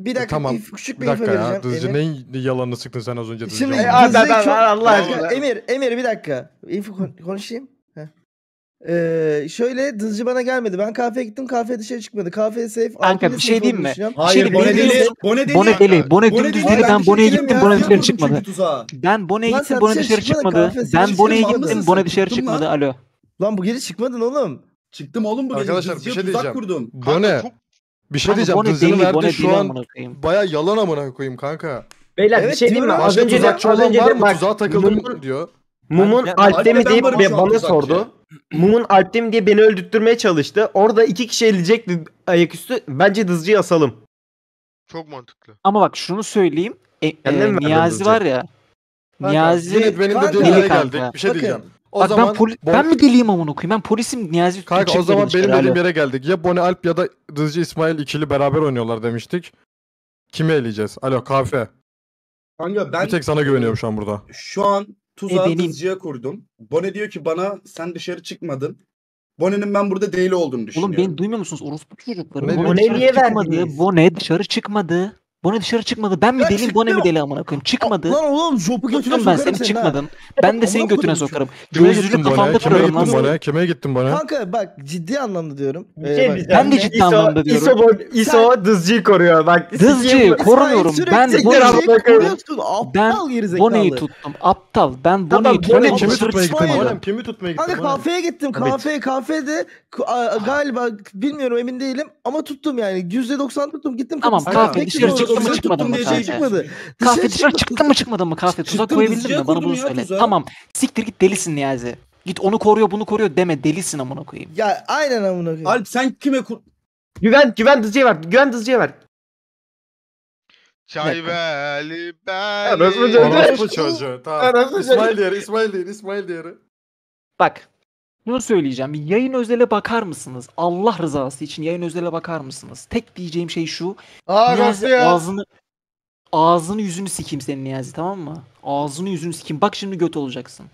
Bir dakika tamam. inf- küçük bir, Bir dakika info ya. vereceğim. Dızcı Emir. neyin yalanını sıktın sen az önce Dızcı? Şimdi E, abi, Dızcı ben- çok... Allah Bir aşkına. Emir, Emir bir dakika. Info kon- konuşayım. Ee, şöyle Dızcı bana gelmedi. Ben kafeye gittim. Kafe dışarı çıkmadı. Kafe safe. Kanka, bir şey diyeyim mi? Hayır Şimdi Bone deli. Bone deli. Bone deli. Bone Bone dümdüz deli. Ben Bone'ye gittim. Bone dışarı çıkmadı. Ben Bone'ye gittim. Bone dışarı çıkmadı. Ben Bone'ye gittim. Bone dışarı çıkmadı. Alo. Lan bu geri çıkmadın oğlum. Çıktım oğlum bu gece. Arkadaşlar, bir şey diyeceğim. kurdum. Bone. Bir şey diyeceğim. Verdiği Bone şu an amına koyayım. baya yalan amına koyayım kanka. Beyler bir Evet, şey diyeyim mi? Az önce de, az önce var de mı? bak Tuzağa takıldım diyor. Mumun Ben- Alp'te mi varım be- bana sordu. Mumun Alp'te mi diye beni öldürtmeye çalıştı. Orada iki kişi eleyecekti ayaküstü. Bence Dızcı'yı asalım. çok mantıklı. Ama bak şunu söyleyeyim. E, e, Niyazi var ya. Kanka, Niyazi Yine benim dediğim Deli geldik. Bir şey Bakın. diyeceğim. O Bak zaman ben, poli- Bon- ben mi deliyim amına koyayım? Ben polisim Niyazi Kanka o zaman benim dediğim yere geldik. Ya Bone Alp ya da Dızcı İsmail ikili beraber oynuyorlar demiştik. Kimi eleyeceğiz? Alo kahve. Kanka ben Bir tek sana güveniyorum şu an burada. şu an tuzağı E, benim. Dızcı'ya kurdum. Bone diyor ki bana sen dışarı çıkmadın. Bone'nin ben burada deli olduğunu Oğlum düşünüyorum. beni duymuyor musunuz? Orospu çocukları. Ne Bone dışarı Niye çıkmadı. verdiniz? Bone dışarı çıkmadı. Bone dışarı çıkmadı. Ben mi Ya deliyim Bone mi deli amına koyayım? Çıkmadı. Lan oğlum jopu götüne ben seni seni ha. çıkmadın. Ben de senin götüne sokarım. Kafanda Kime kırarım lan. Bone? Kime gittin Bone? Kanka bak ciddi anlamda diyorum. Bir Ee, şey bak. Ben de ciddi İso- anlamda diyorum. İso, bo- İso dızcıyı koruyor bak. Dızcı sikeyim bu- korumuyorum. Ben gerizekalı. Bone'yi tuttum. Aptal. Ben Bone'yi tuttum. Ama kimi tutmaya gittin. Bone? Kimi tutmaya gittin Kanka kafeye gittim. Evet. Kafe, kafede galiba bilmiyorum emin değilim ama tuttum yani. %90 tuttum. Gittim Tamam, kapısına. kafe Peki, dışarı doğru, mı, dışarı çıkmadın mı şey kafe? çıkmadı. Kafe Dışarı çıktın mı çıkmadın mı kafe? Tuzak koyabildin mi? Bana bunu söyle. Tamam. Siktir git delisin Niyazi. Git onu koruyor bunu koruyor deme delisin amına koyayım. Ya aynen amına koyayım. Alp sen kime kur... Güven, güven dızcıya ver. Güven dızcıya ver. Çay beli beli. Orospu çocuğu. Tamam. İsmail diğeri, İsmail diğeri, İsmail diğeri. Bak. Bunu söyleyeceğim. Yayın özele bakar mısınız? Allah rızası için yayın özele bakar mısınız? Tek diyeceğim şey şu. Aa Niyazi ya. ağzını ağzını yüzünü sikeyim senin Niyazi tamam mı? Ağzını yüzünü sikeyim. Bak şimdi göt olacaksın.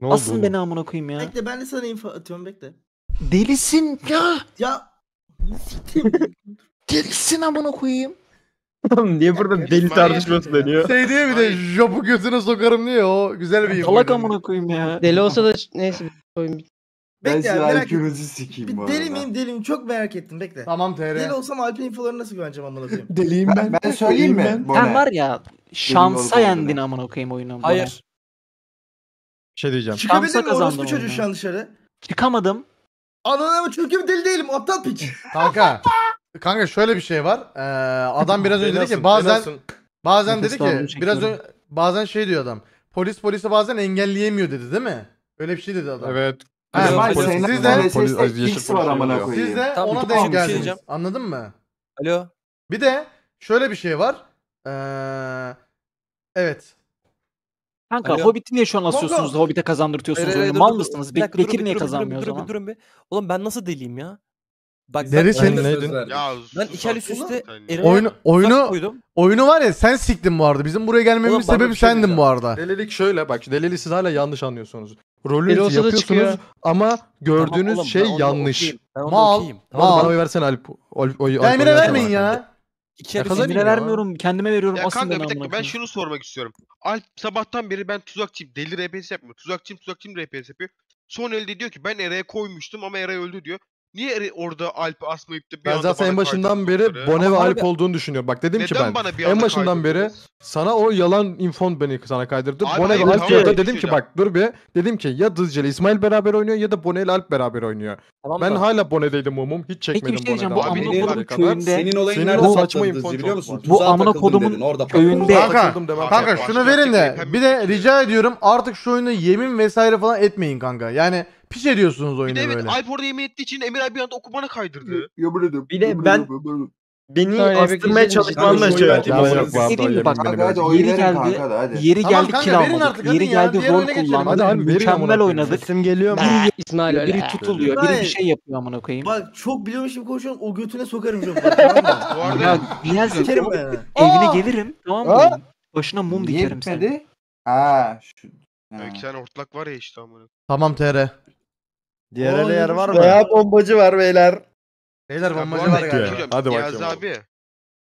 Ne oldu? Asın oğlum? beni amına koyayım ya. Bekle ben de sana info atıyorum bekle. Delisin ya. Ya siktim. Delisin amına koyayım. Niye burada deli tartışması dönüyor? Şey diye bir de jopu götüne sokarım diye o güzel bir Salak amına koyayım ya. Deli olsa da neyse oyun Ben Bekle ya, size merak ettim. IQ'nuzu sikeyim Bir bu deli arada. miyim deli miyim çok merak ettim bekle. Tamam TR. Deli olsam Alp'in infolarına nasıl güveneceğim amına koyayım? Deliyim Ben, ben söyleyeyim mi? Bone? Sen var ya şansa olup yendin amına koyayım oyunu. Hayır. Bir şey diyeceğim. Çıkabildin mi kazandım orospu çocuğu oyunu. şu an dışarı? Çıkamadım. Anladın ama çünkü deli değilim aptal piç. Kanka. Kanka şöyle bir şey var. Ee, adam biraz önce dedi ki bazen bazen Nefes dedi ki biraz çekiyorum. önce bazen şey diyor adam. Polis polisi bazen engelleyemiyor dedi değil mi? Öyle bir şey dedi adam. Evet. Ha, İsmail, polis- siz de- polis- yeşil X var polis amına koyayım. Siz de Tamam, ona denk bir şey geldiniz. diyeceğim. Anladın mı? Alo. Bir de şöyle bir şey var. Ee, evet. Kanka Alo. Hobbit'i niye şu an asıyorsunuz da Hobbit'e kazandırtıyorsunuz Hayır, hayır, oyunu? dur, Mal dur, mısınız? bir dakika, durun, Bekir bir niye durun, bir durun, kazanmıyor o bir zaman? durun bir. Oğlum ben nasıl deliyim ya? Bak Deli ben, sen ben, neydin? Ya ben iki el üst üste. Eren'e Oyunu oyunu koydum. oyunu var ya sen siktin bu arada. Bizim buraya bana sebebi şey sendin bu arada. Delilik şöyle bak deliliği siz hala yanlış anlıyorsunuz. Da yapıyorsunuz ama gördüğünüz Tamam oğlum, şey ben yanlış. okeyim, Ben Mal. okeyim. Tamam Mal. bana oy versene Alp. Oy, oy, Ya Emir'e vermeyin ya. İki el. Emir'e vermiyorum. Kendime veriyorum. Ya kanka bir dakika ben şunu sormak istiyorum. Alp sabahtan beri ben tuzakçıyım. Deli RPS yapmıyor. Tuzakçıyım tuzakçıyım RPS yapıyor. Son elde diyor ki ben Ere'ye koymuştum ama Ere öldü diyor. Niye orada Alp'i asmayıp da bir Ben anda zaten en başından beri? Bone ve Alp olduğunu düşünüyorum. Bak dedim ki ben bana bir en başından beri sana o yalan infon beni sana kaydırdı. Abi Bone ve Alp tamam, ya da bir şey dedim ki diyeceğim. bak dur bir. Dedim ki ya Dızcı ile İsmail beraber oynuyor ya da Bone ile Alp beraber oynuyor. Tamam Ben da. hala Bone'deydim umum. Hiç Peki çekmedim bir şey diyeceğim. Bu Bone'den. Benim- kodumun kadar. köyünde Senin olayın nerede saçma infon biliyor musun? Bu amına kodumun köyünde-. Kanka. Kanka şunu verin de bir de rica ediyorum artık şu oyunu yemin vesaire falan etmeyin kanka. Yani piş ediyorsunuz Bir oyunu de evet böyle. Alp orada yemin ettiği için Emir abi bir anda okumana kaydırdı. Bir de ben beni bir astırmaya çalışmanla bir şey yaptım. Ya bak, Yeri geldi. Yeri geldi kill almadık. Yeri ya. geldi rol kullanmadık. Mükemmel oynadık. Sesim geliyor mu? İsmail öyle. Biri ya. tutuluyor. Biri bir şey yapıyor amına koyayım. Bak çok biliyormuş gibi konuşuyorsun o götüne sokarım arada Ya Niyazi Sikerim ben. evine gelirim tamam mı? Başına mum dikerim seni. bitmedi? Ha şu. Ha. Ya iki tane ortak var ya işte amına. Tamam TR. Diğer ele yer var Veya bombacı var beyler. Beyler bombacı var galiba. Hadi Niyazi bakayım abi.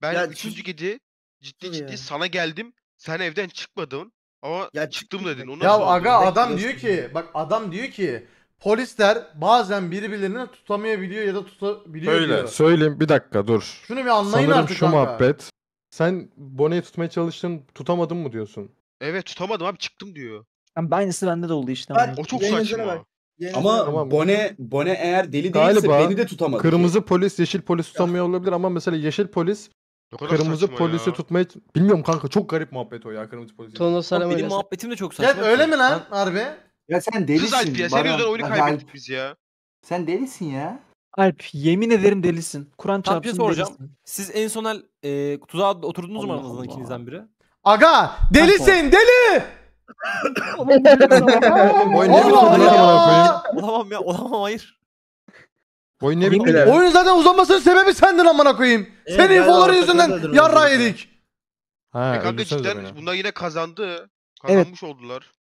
Ben Ya üçüncü gece ciddi sus ya. ciddi sana geldim. Sen evden çıkmadın. Ama Ya çıktım dedin. ben. Onu Ya aga adam diyor ki bak adam diyor ki polisler bazen birbirlerini tutamayabiliyor ya da tutabiliyor Öyle diyor. söyleyeyim bir dakika dur. Şunu bir anlayın Sanırım artık şu kanka. muhabbet. Sen Bone'yi tutmaya çalıştın tutamadın mı diyorsun? Evet tutamadım abi çıktım diyor. Yani aynısı bende de oldu işte. Ama. O çok saçma. bak. Yayın Ama. Tamam. Bone, Bone eğer deli değilse Galiba beni de tutamadı. Kırmızı polis yeşil polis tutamıyor olabilir ama mesela yeşil polis kırmızı polisi ya. tutmaya bilmiyorum kanka çok garip muhabbet o ya kırmızı polis. Tono Oğlum Salam benim öyle. muhabbetim de çok saçma. Gel öyle mi lan harbi? Ya sen delisin. Kız Alp ya. Senin Baran. yüzünden oyunu kaybettik biz ya. Sen delisin ya. Alp yemin ederim delisin. Kur'an şey çarpsın soracağım. delisin. Siz en son el e, tuzağa oturdunuz mu aranızdan ikinizden biri? Aga delisin deli. Lan amına koyayım? Allah. Olamam ya olamam hayır. Niye Yemin bitmedi? Oyunun zaten uzanmasının sebebi sendin amına koyayım. Evet, Senin galiba infoları ortak yüzünden yarra yedik. Ha E kanka cidden bunlar yine kazandı. Evet. Kazanmış oldular.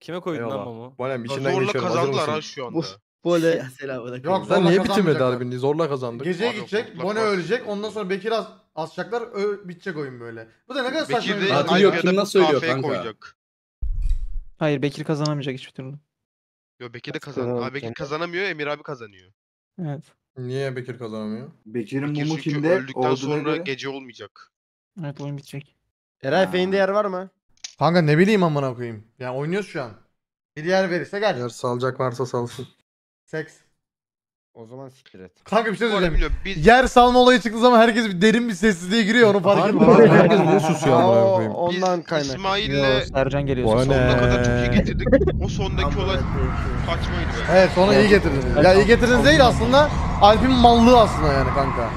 Kime koydun lan mamu? Bonem içinden Zorla kazandılar ha şu anda. Böyle ya selam aleyküm. Yok Sen zorla niye bitirmedi harbini? Zorla kazandık. Geceye gidecek. Bone ölecek. Ondan sonra Bekir as Asacaklar ö- bitecek oyun böyle. Bu da ne kadar saçma Bekir bir de şey. Yok, kim nasıl söylüyor kafeye kanka? koyacak. Hayır Bekir kazanamayacak hiçbir türlü. Yo Bekir de kazan. Abi Bekir kazanamıyor, Emir abi kazanıyor. Evet. Niye Bekir kazanamıyor? Bekir'in Bekir mumu çünkü kimde? öldükten Olduğuna sonra göre. gece olmayacak. Evet oyun bitecek. Eray Fey'inde yer var mı? Kanka ne bileyim amına koyayım. Yani oynuyoruz şu an. Bir yer verirse gel. Eğer salacak varsa salsın. Seks. O zaman siktir et. Kanka bir şey bilmiyorum biz Yer salma olayı çıktığı zaman herkes bir derin bir sessizliğe giriyor onu fark lan, herkes niye susuyor amına koyayım? Ondan kaynak. İsmail'le Sercan geliyor. Sonuna kadar çok iyi getirdik. O sondaki olay saçmaydı. be. Evet sonra iyi getirdiniz. Ya iyi getirdiniz değil aslında Alp'in mallığı aslında yani kanka.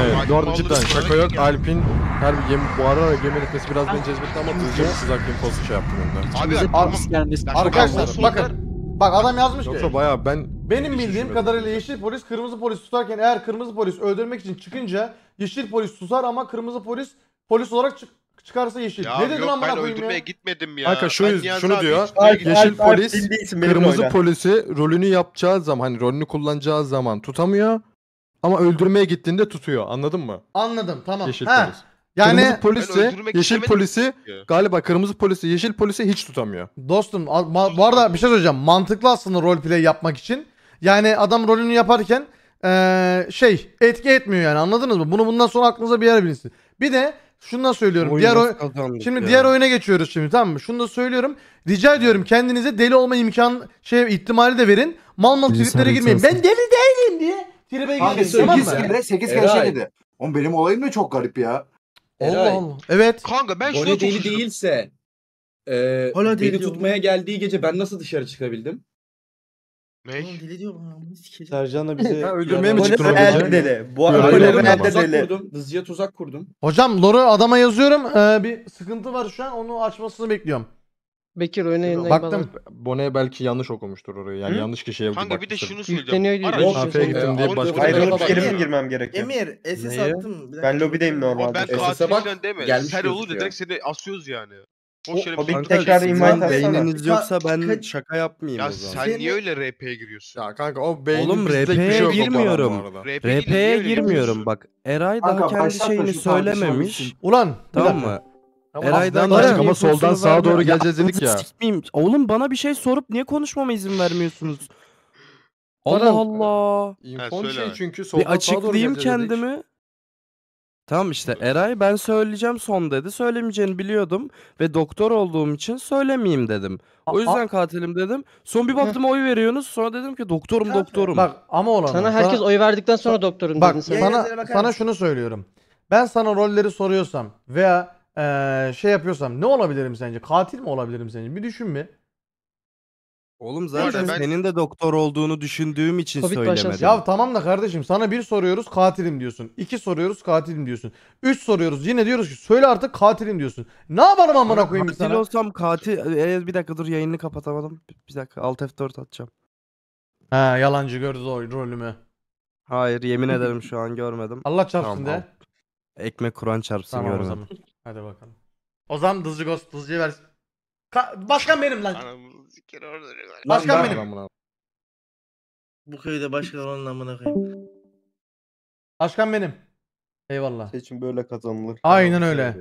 Evet, Alp'in arada mallığı cidden şaka yok. Alp'in her bir gemi, bu ara yemin etmesi biraz beni cezbetti ama hızlıca bir sızak infosu şey yaptım önden. Abi Bize tamam. polis gelmesi. Bak, Arkadaşlar o sonlar- bakın. Bak adam yazmış ki. Yoksa bayağı ben Benim hiç bildiğim düşünmedim. kadarıyla yeşil polis kırmızı polis tutarken eğer kırmızı polis öldürmek için çıkınca yeşil polis susar ama kırmızı polis polis olarak çık- çıkarsa yeşil. Ya ne dedin yok amına ben koyayım öldürmeye ya? gitmedim ya. Kanka şu Ben şunu diyor, gittim. yeşil polis, kırmızı oyna. polisi rolünü yapacağı zaman hani rolünü kullanacağı zaman tutamıyor. Ama öldürmeye gittiğinde tutuyor. Anladın mı? Anladım tamam. Yeşil ha. polis. Yani kırmızı polisi, yeşil polisi çünkü. galiba kırmızı polisi, yeşil polisi hiç tutamıyor. dostum bu arada bir şey söyleyeceğim. Mantıklı aslında roleplay yapmak için. Yani adam rolünü yaparken eee, şey etki etmiyor yani anladınız mı? Bunu bundan sonra aklınıza bir yer bilinsin. Bir de şunu da söylüyorum. diğer oy- Şimdi diğer oyuna geçiyoruz şimdi tamam mı? Şunu da söylüyorum. Rica ediyorum kendinize deli olma imkan şey ihtimali de verin. Mal mal triplere girmeyin. Ben deli değilim diye. Tribe girmeyin tamam 8 mı? kere 8 kere şey dedi. Oğlum benim olayım da çok garip ya. Allah. Allah. Evet. Kanka ben şuna çok deli şaşırdım. değilse e, Hala beni deli tutmaya geldiği gece ben nasıl dışarı çıkabildim? Ne? deli diyor bana. sikeceğim. Sercan'la bize... Ha, öldürmeye mi çıktın o elde deli. Bu Öyle arada mi? böyle ben elde tuzak deli. kurdum. Tuzak kurdum. Hocam lore'u adama yazıyorum. Ee, bir sıkıntı var şu an. Onu açmasını bekliyorum. Bekir yeniden Baktım. Bone belki yanlış okumuştur orayı. Yani Hı? yanlış kişiye Kanka bir de bakmıştır. şunu söyleyeceğim. Yükleniyor diyor. Kafeye gittim diye başka Hayır, mi girmem gerekiyor? Emir SS Neye? attım. Ben lobideyim normalde. ben SS'e bak, deme. gelmiş Sen olur gözüküyor. direkt seni asıyoruz yani. O- Boş yere o bir şey tekrar invite. Beyniniz yoksa ben Ka- şaka yapmayayım Ya o zaman. sen niye öyle RP'ye giriyorsun? Ya kanka o beynin Oğlum, RP'ye şey girmiyorum. RP'ye girmiyorum bak. Eray daha kendi şeyini söylememiş. Ulan. Tamam mı? Tamam, Eray'dan Başka kendi ama soldan sağa doğru geleceğiz dedik ya. sikmeyeyim. Oğlum bana bir şey sorup niye konuşmama izin vermiyorsunuz? Allah. Allah. İnfon söyle şey abi. çünkü soldan Bir sağa doğru açıklayayım geleceğiz dedik. kendimi. Tamam işte Eray ben söyleyeceğim son dedi. Söylemeyeceğini biliyordum ve doktor olduğum için söylemeyeyim dedim. O yüzden katilim dedim. Son bir baktım oy veriyorsunuz. Sonra dedim ki doktorum doktorum. Bak ama olan. Sana herkes oy verdikten sonra doktorun Bak dedin sen. Sana sana şunu söylüyorum. Ben sana rolleri soruyorsam veya eee, şey yapıyorsam ne olabilirim sence? Katil mi olabilirim sence? Bir düşün bir. Oğlum zaten ben- senin de doktor olduğunu düşündüğüm için Covid söylemedim. başlasın. Ya tamam da kardeşim sana bir soruyoruz katilim diyorsun. İki soruyoruz katilim diyorsun. Üç soruyoruz yine diyoruz ki söyle artık katilim diyorsun. Ne yapalım amına koyayım Katil sana? olsam katil... Ee, bir dakika dur yayını kapatamadım. Bir- Bir dakika Alt F4 atacağım. He yalancı gördü o rolümü. Hayır yemin ederim şu an görmedim. Allah çarpsın Tamam, de. al. Ekmek kuran çarpsın Tamam o görmedim. zaman. Hadi bakalım. O zaman Dızcı Ghost Dızcı'yı ver. Ka- başkan benim lan. Anamızı siker orada. Başkan ben- benim. Bu köyde başka onun amına koyayım. Başkan benim. Eyvallah. Seçim böyle kazanılır. Aynen öyle.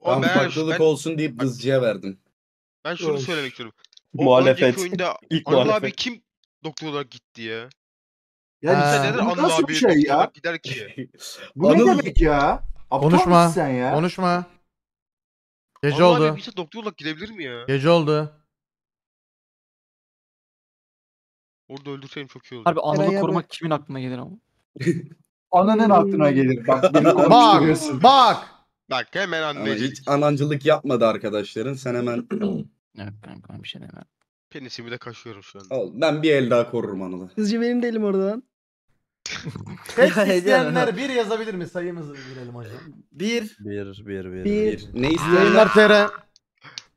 O ben, farklılık ben, olsun deyip dızcıya verdim. ben şunu Of. söylemek istiyorum. O Muhalefet. önceki oyunda İlk Anıl abi muhalefet. kim doktor olarak gitti ya? Ya Ha. Sen neden bu Anıl nasıl abi bir şey doktor ya? olarak gider ki? Bu Anıl- ne demek ya? Aptal Konuşma. mısın sen ya? Konuşma. Gece Anıl oldu. bir doktor olarak gidebilir mi ya? Gece oldu. Orada öldürseydim çok iyi olur. Harbi Eray Anıl'ı abi. korumak kimin aklına gelir ama? Ananın aklına gelir. Bak beni Bak konuşturuyorsun. bak. Bak hemen Ama hiç anancılık yapmadı arkadaşların. Sen hemen Evet kanka bir şey demem. Penisimi de kaşıyorum şu an. Al, ben bir el daha korurum Anıl'ı. Kızcı benim de elim oradan. Tek Ya, isteyenler bir yazabilir mi? Sayımızı bilelim hocam. Bir. Bir, bir, bir. Bir. Ne isteyenler? Yayınlar TR.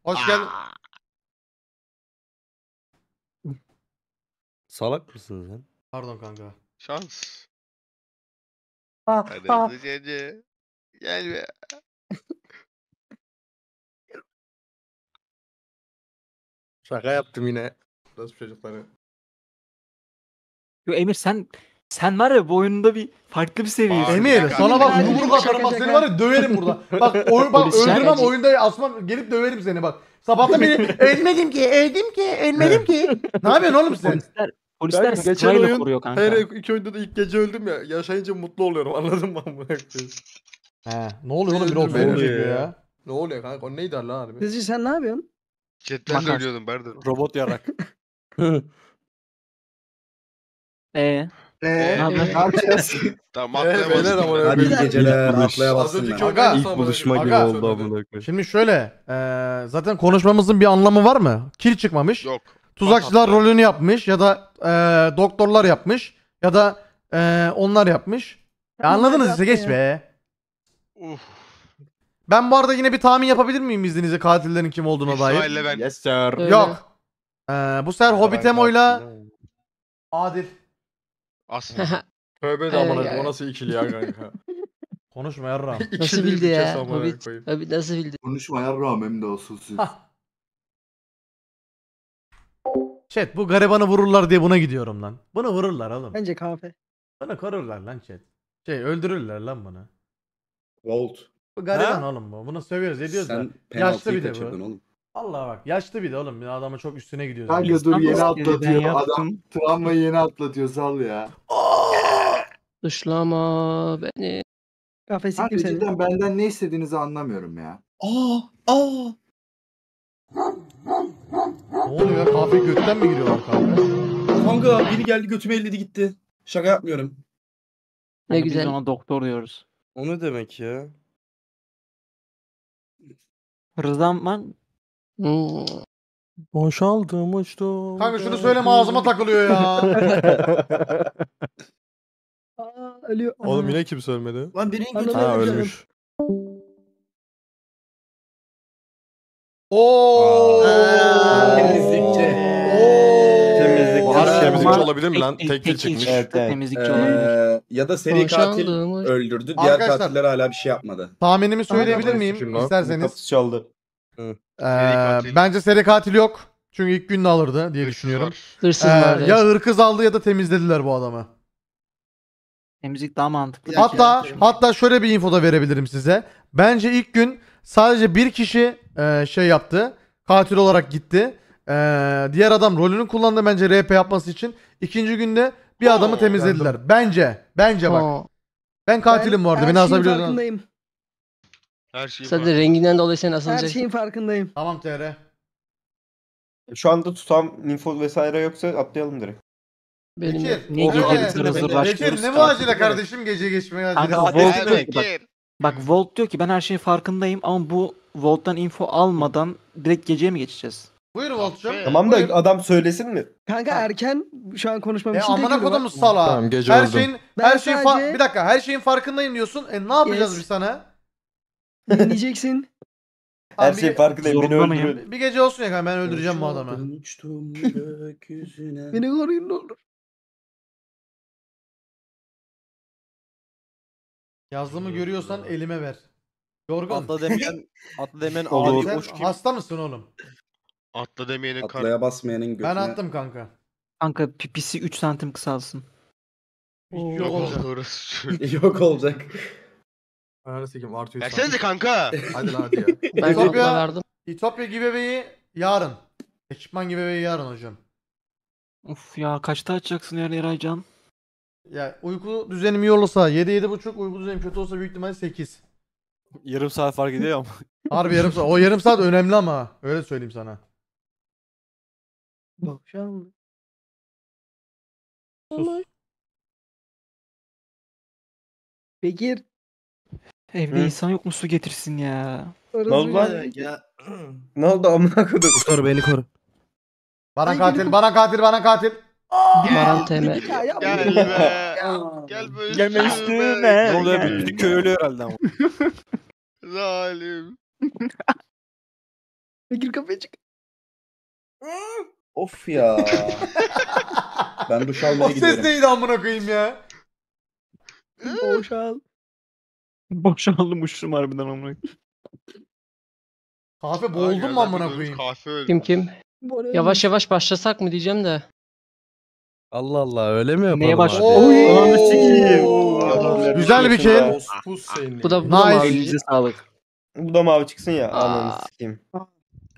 Hoş geldin. Salak mısın sen? Pardon kanka. Şans. Ah, Hadi ah. Gel be. Şaka yaptım yine. Nasıl çocukları? Yo Emir sen Sen var ya bu oyunda bir farklı bir seviyesin. Emir sana bak şaka, yumruk atarım bak seni var ya döverim burada. Bak oy, bak öldürmem oyunda asmam gelip döverim seni bak. Sabahtan beri ölmedim ki öldüm ki ölmedim ki. ne yapıyorsun oğlum sen? Polisler, polisler Ben geçen oyun koruyor kanka. Her iki oyunda da ilk gece öldüm ya. Yaşayınca mutlu oluyorum anladın mı amına koyayım? He, ne oluyor oğlum bir çekiyor ya. ya. Ne oluyor kanka? O neydi lan harbi? Kızcı sen ne yapıyorsun? Chatten de ölüyordum pardon. Robot yarak. Ee, Eee ne yapacağız? Tamam Ee, atlayamazsın. Hadi iyi geceler. Atlaya Az bassın ben. Aga, İlk buluşma gibi Aga. oldu amına koyayım. Şimdi şöyle eee, zaten konuşmamızın bir anlamı var mı? Kil çıkmamış. Yok. Tuzakçılar rolünü yapmış ya da eee, doktorlar yapmış ya da eee, onlar yapmış. Ya anladınız işte geç be. Uf. Ben bu arada yine bir tahmin yapabilir miyim izninizle katillerin kim olduğuna dair? İsmail'le ben. Yes sir. Yok. Eee, bu sefer Hobbitemo'yla Adil. Aslında. Tövbe de Ee, amına ya. koyayım. O nasıl ikili ya kanka? Konuşma yarram. Nasıl İkili bildi bir ya? amına Hobbit. koyayım. Abi nasıl bildi? Konuşma yarrağım hem de usulsüz. Hah. Chat bu garibanı vururlar diye buna gidiyorum lan. Bunu vururlar oğlum. Bence kahve. Bunu korurlar lan chat. Şey öldürürler lan bunu. Volt. Bu gariban oğlum bu. Bunu sövüyoruz ediyoruz da. Sen Yaşlı penaltıyı bir de kaçırdın bu. oğlum. Allah bak yaşlı bir de oğlum. Bir adamın çok üstüne gidiyor. Kanka zaten. dur yeni atlatıyor. Adam yaptım. travmayı yeni atlatıyor sal ya. Dışlama beni. Kahve Kanka siktim seni. cidden benden ne istediğinizi anlamıyorum ya. Aa! Aa! Ne oluyor ya? Kahve götten mi giriyorlar kahve? Kanka biri geldi götüme elledi gitti. Şaka yapmıyorum. Ne Kanka Biz güzel. ona doktor diyoruz. O ne demek ya? Rızam var. Hmm. Boşaldım uçtum. Kanka şunu söyleme ağzıma takılıyor ya. Aa, ölüyor. Oğlum yine kim söylemedi? Lan biri Anladım. götüme Ha Öyle ölmüş. Oo. Temizlikçi. Oo. Temizlik. Bu harbi temizlikçi olabilir mi lan? Tek- Tek tek- dil çıkmış. tek- Evet, evet. Temizlikçi olabilir. Ee, ya da seri katil Boşaldım. öldürdü. Diğer Arkadaşlar- katiller hala bir şey yapmadı. Tahminimi söyleyebilir miyim kim lan? isterseniz? Kapısı çaldı. Ee, bence seri katil yok. Çünkü ilk günde alırdı diye Hırsız düşünüyorum. var. Hırsız Ee, var. ya hırkız aldı ya da temizlediler bu adamı. Temizlik daha mantıklı. Hatta hatta şöyle bir info da verebilirim size. Bence ilk gün sadece bir kişi e, şey yaptı. Katil olarak gitti. E, diğer adam rolünü kullandı bence RP yapması için. İkinci günde bir adamı Oo, temizlediler. Bence. Bence bak. Ben katilim her Beni şeyin asabiliyorsunuz. farkındayım. Her şeyi Sadece var. renginden dolayı sen Her asılacaksın. şeyin farkındayım. Tamam TR. Şu anda tutam info vesaire yoksa atlayalım direkt. Benim Bekir. Niye o gece hızlı hızlı Bekir ne bu acele kardeşim gece geçmeye acele. Kanka. Volt diyor ki bak, bak Volt diyor ki ben her şeyin farkındayım ama bu Volt'tan info almadan direkt geceye mi geçeceğiz? Buyur Volt'cum. Tamam Tamam da adam söylesin mi? Kanka erken şu an konuşmam E için tek amına kodumuz sala. Tamam, gece her öldüm. şeyin Ben her şeyin fa- sadece- bir dakika her şeyin farkındayım diyorsun. E ne yapacağız Yes. biz sana? Dinleyeceksin. Her Abi şey farkındayım. Beni öldürün. Bir gece olsun ya kanka ben öldüreceğim bu adamı. Uçtum, gökyüzüne. Beni koruyun ne olur. Yazdığımı görüyorsan elime ver. Yorgun. Atla demeyen, atla demeyen Olur. adi Sen boş kim? hasta mısın oğlum? Atla demeyenin kar. Atlaya basmayanın götüne. Ben attım kanka. Kanka pipisi 3 santim kısalsın. Yok Yok olacak. orası. Yok olacak. Ananı sikeyim artı 100 Versenize kanka. Hadi lan hadi ya. Ben Ütopya- verdim. İtopya giveaway'i yarın. Ekipman giveaway'i yarın hocam. Uf ya kaçta açacaksın yani Eraycan? Ya uyku düzenim iyi olursa 7 7.5 uyku düzenim kötü olsa büyük ihtimalle 8. Yarım saat fark ediyor ama. Harbi yarım saat. O yarım saat önemli ama. Öyle söyleyeyim sana. Boşanma. Sus. Bekir. Evde Hı? insan yok mu su getirsin ya? Ne oldu lan? güzel. Ne oldu amına kodum? Koru beni koru. Bana Ay, katil, bana katil, bana katil. Baran. Ya yapma. Gel be. Gel be Gelme üstüme. ne oluyor? Bir, bir köy ölüyor herhalde ama. Zalim. Bekir kapıya çık. Of ya. ben duş almaya o ses gidiyorum. neydi amına koyayım ya? Boşal. Boşaldım uçtum harbiden amına. Kahve boğuldun mu amına koyayım? Kahve öldü. Kim kim? Yavaş yavaş başlasak mı diyeceğim de. Allah Allah öyle mi yapalım? Neye başlıyor? Ananı sikeyim. Güzel bir kill. Pus senin. Bu da, bu da Nice. mavi. Elinize sağlık. Bu da mavi çıksın ya. Aa. Ananı sikeyim.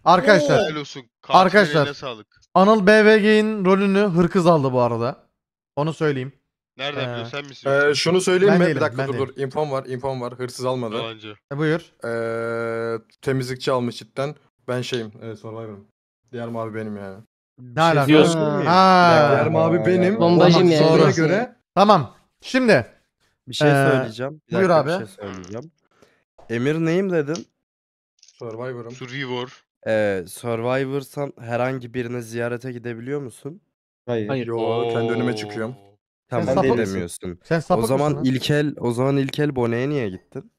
Arkadaşlar Helal olsun. Katilin Arkadaşlar. eline sağlık. Anıl BVG'nin rolünü hırkız aldı bu arada. Onu söyleyeyim. Nereden Ee, biliyorsun sen misin? Ee, şunu söyleyeyim Ben mi? değilim, bir dakika ben dur değilim. dur. İnfom var, infom var. Hırsız almadı. Yalancı. E, buyur. Ee, temizlikçi almış cidden. Ben şeyim, e, Survivor'ım. Diğer mavi benim yani. Ne alaka? diyorsun. Ha. Diğer mavi benim. Bombacıyım Ona yani. sonra diyorsun göre. Tamam. Şimdi Bir şey Ee, söyleyeceğim. Bir buyur dakika, abi. Bir şey söyleyeceğim. Emir neyim dedin? Survivor'ım. Survivor. Ee, Survivor'san herhangi birine ziyarete gidebiliyor musun? Hayır. Hayır. Yo kendi önüme çıkıyorum. Tamam sapık mısın? gidemiyorsun. sen sapık O zaman mısın lan? İlkel o zaman İlkel Bone'ye niye gittin?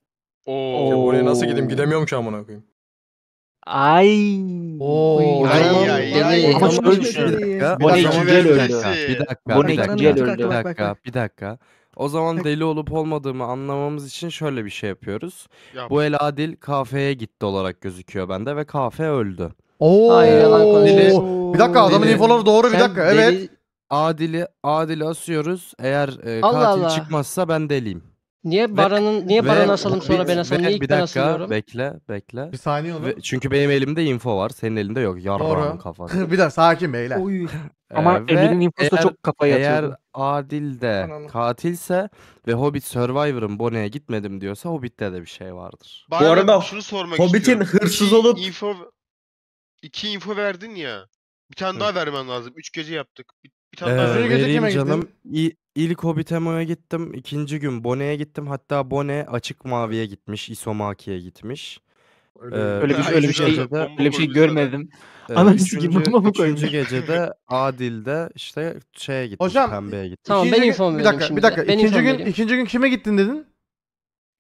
Oo. Ya buraya nasıl gideyim? Gidemiyorum ki amına koyayım. Ay. Oo, Ay, ay, ay, ay. Ama şöyle bir düşün. dakika, Bone o zaman ikinci el bir öldü. dakika, Bir dakika, Bone bir ikinci el dakika, öldü. bir Bak, bak, dakika, bak. bir dakika. O zaman deli olup olmadığımı anlamamız için şöyle bir şey yapıyoruz. Yap. Bu el Adil kafeye gitti olarak gözüküyor bende ve kafe öldü. Oo. Hayır, yalan konuşuyorsun. Bir dakika adamın Deli- infoları doğru bir Sen dakika. Evet. deli- Adil'i Adil'i asıyoruz. Eğer e, Allah katil Allah. çıkmazsa ben deliyim. Niye Baran'ın niye Ve- Baran'ı asalım sonra ve- ben asalım? ve Niye ilk bir ben dakika asılıyorum? bekle bekle. Bir saniye oğlum. Ve, çünkü benim elimde info var. Senin elinde yok. Yarrağın Doğru. kafası. bir dakika sakin beyler. Oy. Ama Ee, ve Emir'in infosu da eğer- çok kafaya Eğer yatıyordu. Adil de Ananı- katilse ve Hobbit Survivor'ın Bone'ye gitmedim diyorsa Hobbit'te de bir şey vardır. Bu arada şunu sormak Hobbit'in istiyorum. hırsız İki olup- info iki info verdin ya. Bir tane Hı. daha vermen lazım. Üç gece yaptık. Bir, bir tane Ee, daha ver. gece vereyim kime gittin? canım. İ- ilk Hobbitemo'ya gittim. ikinci gün Bone'ye gittim. Hatta Bone açık maviye gitmiş. Isomaki'ye gitmiş. Öyle Ee, Öyle bir, Ha, öyle bir üçüncü şey gecede bomba öyle bir şey görmedim. Ee, Ananı sikeyim, üçüncü, bomba mı üçüncü koymuş? gecede Adil de işte şeye gitmiş. Hocam, Pembeye gitmiş. Tamam, ben İkinci gün- Bir dakika, şimdi. bir dakika. Ben İkinci gün ikinci gün kime gittin dedin?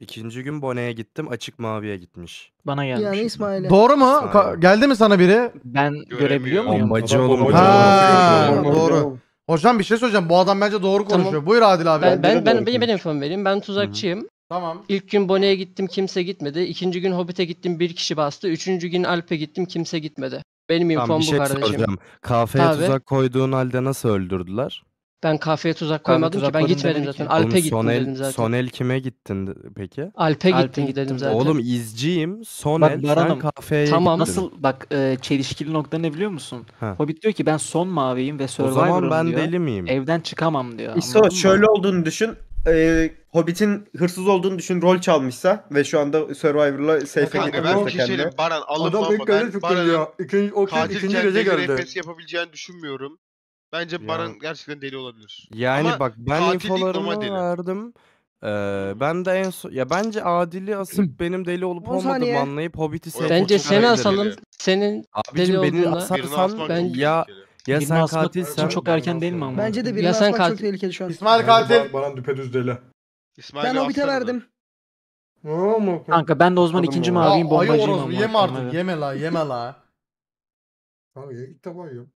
İkinci gün Bone'ye gittim. Açık maviye gitmiş. Bana gelmiş. Yani İsmail'e. Doğru mu? Saniye. Ka- geldi mi sana biri? Ben görebiliyor muyum? Bombacı oğlum. bombacı. Ha, doğru. Hocam bir şey söyleyeceğim. Bu adam bence doğru Tamam. konuşuyor. Buyur Adil abi. Ben ben ben konuş. infomu vereyim. Ben tuzakçıyım. Tamam. İlk gün Bone'ye gittim kimse gitmedi. İkinci gün Hobbit'e gittim bir kişi bastı. Üçüncü gün Alp'e gittim kimse gitmedi. Benim infom Tamam bir bu şey kardeşim. soracağım. Kafeye Tabii. tuzak koyduğun halde nasıl öldürdüler? Ben kafeye tuzak koymadım tuzak ki. Ben gitmedim zaten. ki. Alp'e gittim Sonel, dedim zaten. Sonel kime gittin peki? Alp'e Alp'e gittim gittim dedim zaten. Oğlum izciyim. Sonel sen Baran'ım, kafeye tamam. gittin. Nasıl bak e, çelişkili nokta ne biliyor musun? Ha. Hobbit diyor ki ben son maviyim ve O Survivor'ım zaman ben diyor. deli miyim? Evden çıkamam diyor. İso anladın mı? şöyle olduğunu düşün. Ee, Hobbit'in hırsız olduğunu düşün. Rol çalmışsa ve şu anda Survivor'la safe'e Kanka ben getirmişse bir şey söyleyeyim. kendine. Baran alınma Adam ilk ben çıktı Baran'ın. İkinci, o kez ikinci gece geldi. RPS yapabileceğini düşünmüyorum. Bence Ya. Baran gerçekten deli olabilir. Yani Ama bak ben katil değil, infolarımı deli. verdim. Ee, ben de en son ya bence Adil'i asıp benim deli olup On olmadığımı saniye. anlayıp Hobbit'i Bence sevip Bence çok seni asalım. deli. Senin Abicim deli beni Birini asarsan asmak ben- çok ya tehlikeli. ya Birini sen asmak katilsen çok erken değil mi ama? Bence de Ya birini sen asmak katil- çok tehlikeli şu an. İsmail katil. Baran düpedüz deli. İsmail'i Ben Hobbit'e verdim. Ama Kanka ben de o zaman Kadın ikinci? Ya maviyim ayı bombacıyım orospu ama. yeme artık. Yeme la yeme la. Kanka ilk defa yiyorum.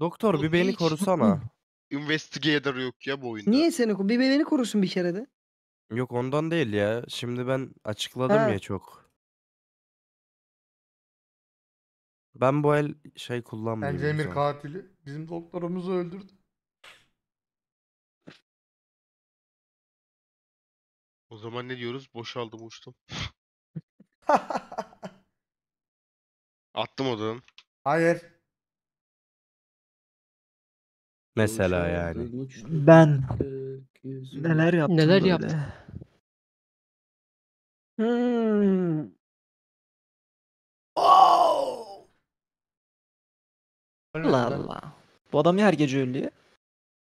Doktor bir Oğlum beni hiç- korusana. Investigator yok ya bu oyunda. Niye seni bir beni korusun bir kere de. Yok ondan değil ya. Şimdi ben açıkladım Ha. ya çok. Ben bu el şey kullanmayayım. Bence o Emir zaman. katili. Bizim doktorumuzu öldürdü. O zaman ne diyoruz? Boşaldım uçtum. Attım odanın. Hayır. Mesela yani. Ben neler yaptım Neler böyle? yaptın? Hmm. Allah Allah. Bu adam niye her gece ölüyor?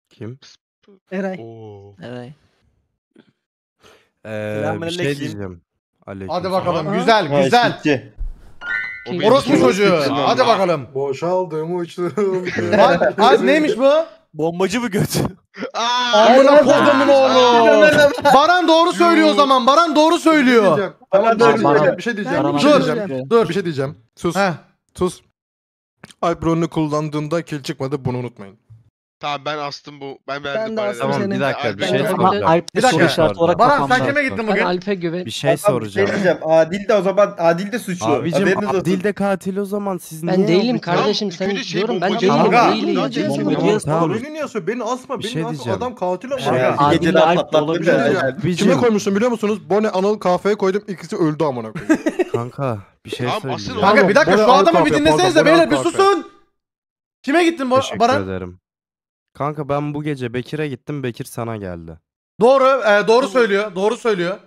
Kim? Eray. Oo. Evet. Ee, bir şey diyeceğim. Aleyküm Hadi bakalım. Güzel güzel. eşitçi. O Orospu çocuğu. Hadi bakalım. Boşaldım uçtum. Lan az neymiş bu? Bombacı mı göt? Aa! Amına kodumun oğlu. Baran doğru söylüyor o zaman. Baran doğru söylüyor. Tamam dur bir Baran- şey- bir şey diyeceğim. Bir şey Dur. diyeceğim. Dur. Bir şey diyeceğim. Sus. Heh. Sus. Rolünü kullandığında kill çıkmadı bunu unutmayın. Tamam ben astım bu. Ben Ben verdim de bana. astım Tamam seni. bir dakika bir Ben- şey Ben- soracağım. De Bir soru dakika. işareti olarak Baran kafamda. sen kime gittin Ben bugün? Alp'e güven. Bir şey soracağım. diyeceğim. Adil de o zaman Adil de suçlu. Abicim Haberiniz olsun. Adil de katil o zaman siz Ben niye değilim kardeşim Tamam, sen ikinci şey diyorum ben bombacı. değilim Kanka. değilim. Bombacı yazıyor. yazıyor. Tamam. Beni niye söylüyor? Beni asma. Bir Beni şey asma. diyeceğim. Adam katil ama. Şey, ya. Adil de Alp patlattın olabilir. Kime koymuştum biliyor musunuz? Bone Anıl kafeye koydum. ikisi öldü amına koyayım. kanka bir şey Tamam, söyleyeceğim. asıl Kanka bir dakika şu adamı bir kahve, dinlesenize pardon, bana beyler bir kahve. susun. Kime gittin bu Teşekkür Baran? ederim. Kanka ben bu gece Bekir'e gittim. Bekir sana geldi. Doğru, e, doğru söylüyor. Doğru söylüyor.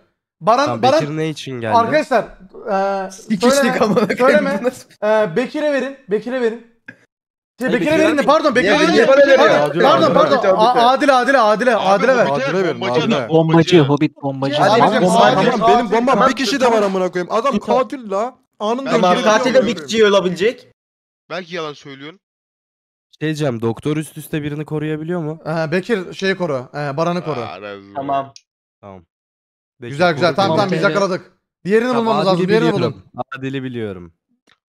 Baran Tamam, Baran Bekir ne için geldi? arkadaşlar e, İkişlik söyleme, amına koyayım. söyleme. E, Bekir'e verin. Bekir'e verin. Şey, Bekir'e Bekir'e verin de pardon Bekir'e verin. de-? Pardon Adil, pardon. Adil, pardon. Adil, Adil. A- Adile Adile Adile Adile ver. Adile verin, bombacı Adile. Hobbit bombacı. Hadi bakayım, bomba- benim bombam bir kişi de var amına koyayım. Adam katil la. Anında Tamam, katil de amına bir koyayım. kişi olabilecek. Belki yalan söylüyorsun. Şey diyeceğim doktor üst üste birini koruyabiliyor mu? E, Bekir şeyi koru. E, Baran'ı koru. Aa, razı- Tamam. Tamam. Bekir Güzel güzel. koru Tamam tamam biz Tamam. yakaladık. Diğerini Tamam, bulmamız lazım. Adil'i Diğerini biliyorum. bulun. Adil'i biliyorum.